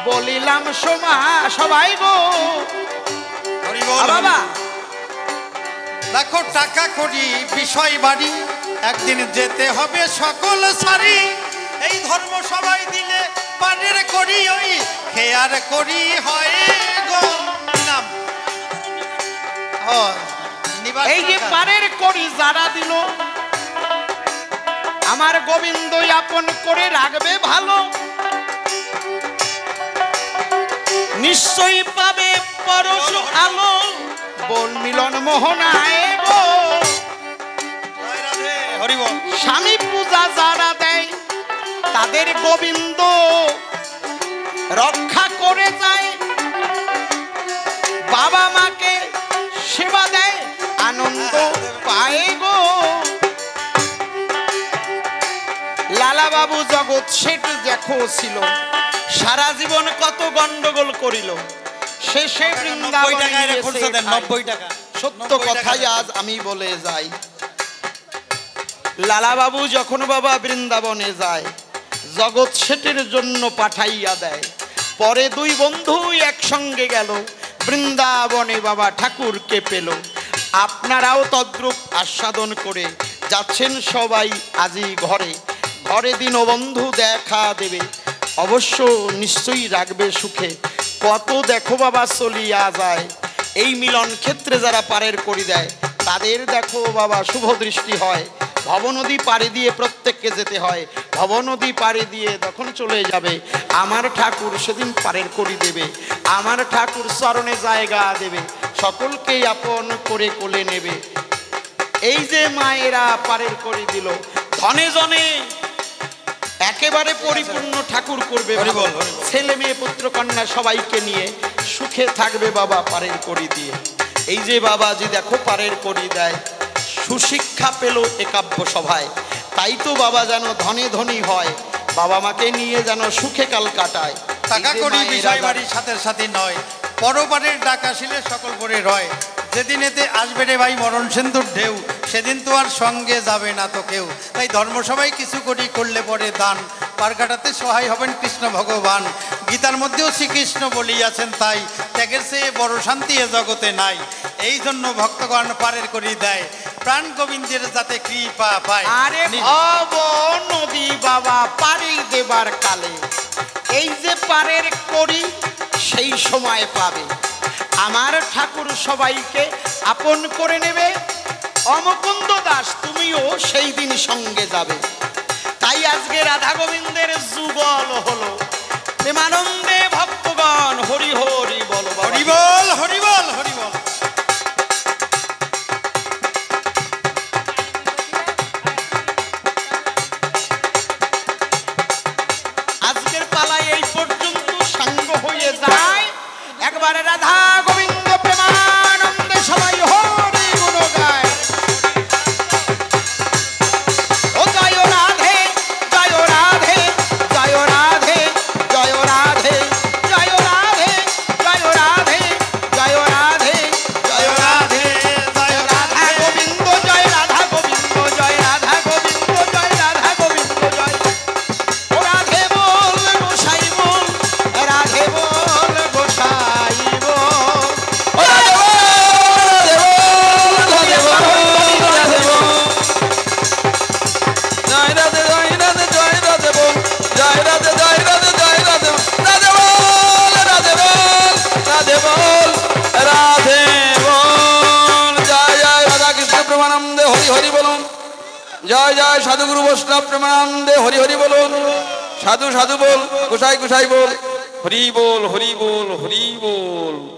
বলিলাম সোমা সবাই গো। বাবা। দেখো টাকা করি বিষয় বাড়ি একদিন যেতে হবে সকল সারি। এই ধর্ম সবাই দিলে পানের করি ওই খেয়ার করি হয় গো। নাম? নিবাস এই যে পারের করি যারা দিল আমার গোবিন্দ আপন করে রাখবে ভালো। নিশ্চয়ই পাবে পরশ আলো বল মিলন মোহনায় গো হরি বল। স্বামী পূজা যারা দেয় তাদের গোবিন্দ রক্ষা করে যায়। বাবা মাকে সেবা দেয় আনন্দ পায় গো। লালা বাবু জগৎ শেঠ দেখো ছিল সারা জীবন কত গন্ডগোল করিল। শেষে। নব্বই টাকা সত্য কথাই আজ আমি বলে যাই। লালাবাবু যখন বাবা বৃন্দাবনে যায় জগৎ শেঠের জন্য পাঠাইয়া দেয়। পরে দুই বন্ধু একসঙ্গে গেল বৃন্দাবনে বাবা ঠাকুরকে পেল। আপনারাও তদ্রূপ আস্বাদন করে যাচ্ছেন সবাই আজই ঘরে। ঘরে দিন বন্ধু দেখা দেবে, অবশ্য নিশ্চয়ই রাখবে সুখে। কত দেখো বাবা চলিয়া যায়, এই মিলন ক্ষেত্রে যারা পারের করি দেয়, তাদের দেখো বাবা শুভ দৃষ্টি হয়। ভবনদী পাড়ি দিয়ে প্রত্যেককে যেতে হয়, ভবনদী পাড়ি দিয়ে তখন চলে যাবে। আমার ঠাকুর সেদিন পারের করি দেবে, আমার ঠাকুর চরণে জায়গা দেবে। সকলকেই আপন করে কোলে নেবে। এই যে মায়েরা পারের করে দিল ধনে জনে একেবারে পরিপূর্ণ ঠাকুর করবে। ছেলে মেয়ে পুত্র কন্যা সবাইকে নিয়ে সুখে থাকবে বাবা পারের করি দিয়ে। এই যে বাবা যে দেখো পারের করি দেয় সুশিক্ষা পেল একাব্য সভায়। তাই তো বাবা যেন ধনে ধনী হয় বাবা মাকে নিয়ে যেন সুখে কাল কাটায়। টাকা করি বিষয় বাড়ির সাথে সাথে নয়। পরবারের ডাক আসিলে সকল করে রয়। যেদিন এতে আসবে রে ভাই মরণ সিন্ধুর ঢেউ সেদিন তো আর সঙ্গে যাবে না তো কেউ। তাই ধর্মসভায় কিছু করি করলে পরে দান। পার কাটাতে সহায় হবেন কৃষ্ণ ভগবান। গীতার মধ্যেও শ্রীকৃষ্ণ বলিয়াছেন তাই ত্যাগের চেয়ে বড় শান্তি এ জগতে নাই। এই জন্য ভক্তগণ পারের করি দেয় প্রাণ গোবিন্দের যাতে কৃপা পায়। আরে নদী বাবা পারি দেবার কালে। এই যে পারের করি সেই সময় পাবে। আমার ঠাকুর সবাইকে আপন করে নেবে। অমকুন্দ দাস, তুমিও সেই দিন সঙ্গে যাবে। তাই আজকে রাধা গোবিন্দের যুগল হলো। প্রেমানন্দে ভক্তগণ হরি হরি বল হরি হরিবল হরিবল একবারে রাধা বৈষ্ণব প্রেমানন্দে হরি হরি বলুন। সাধু সাধু বল, গোসাই গোসাই বল। হরি বল হরি বল হরি বল।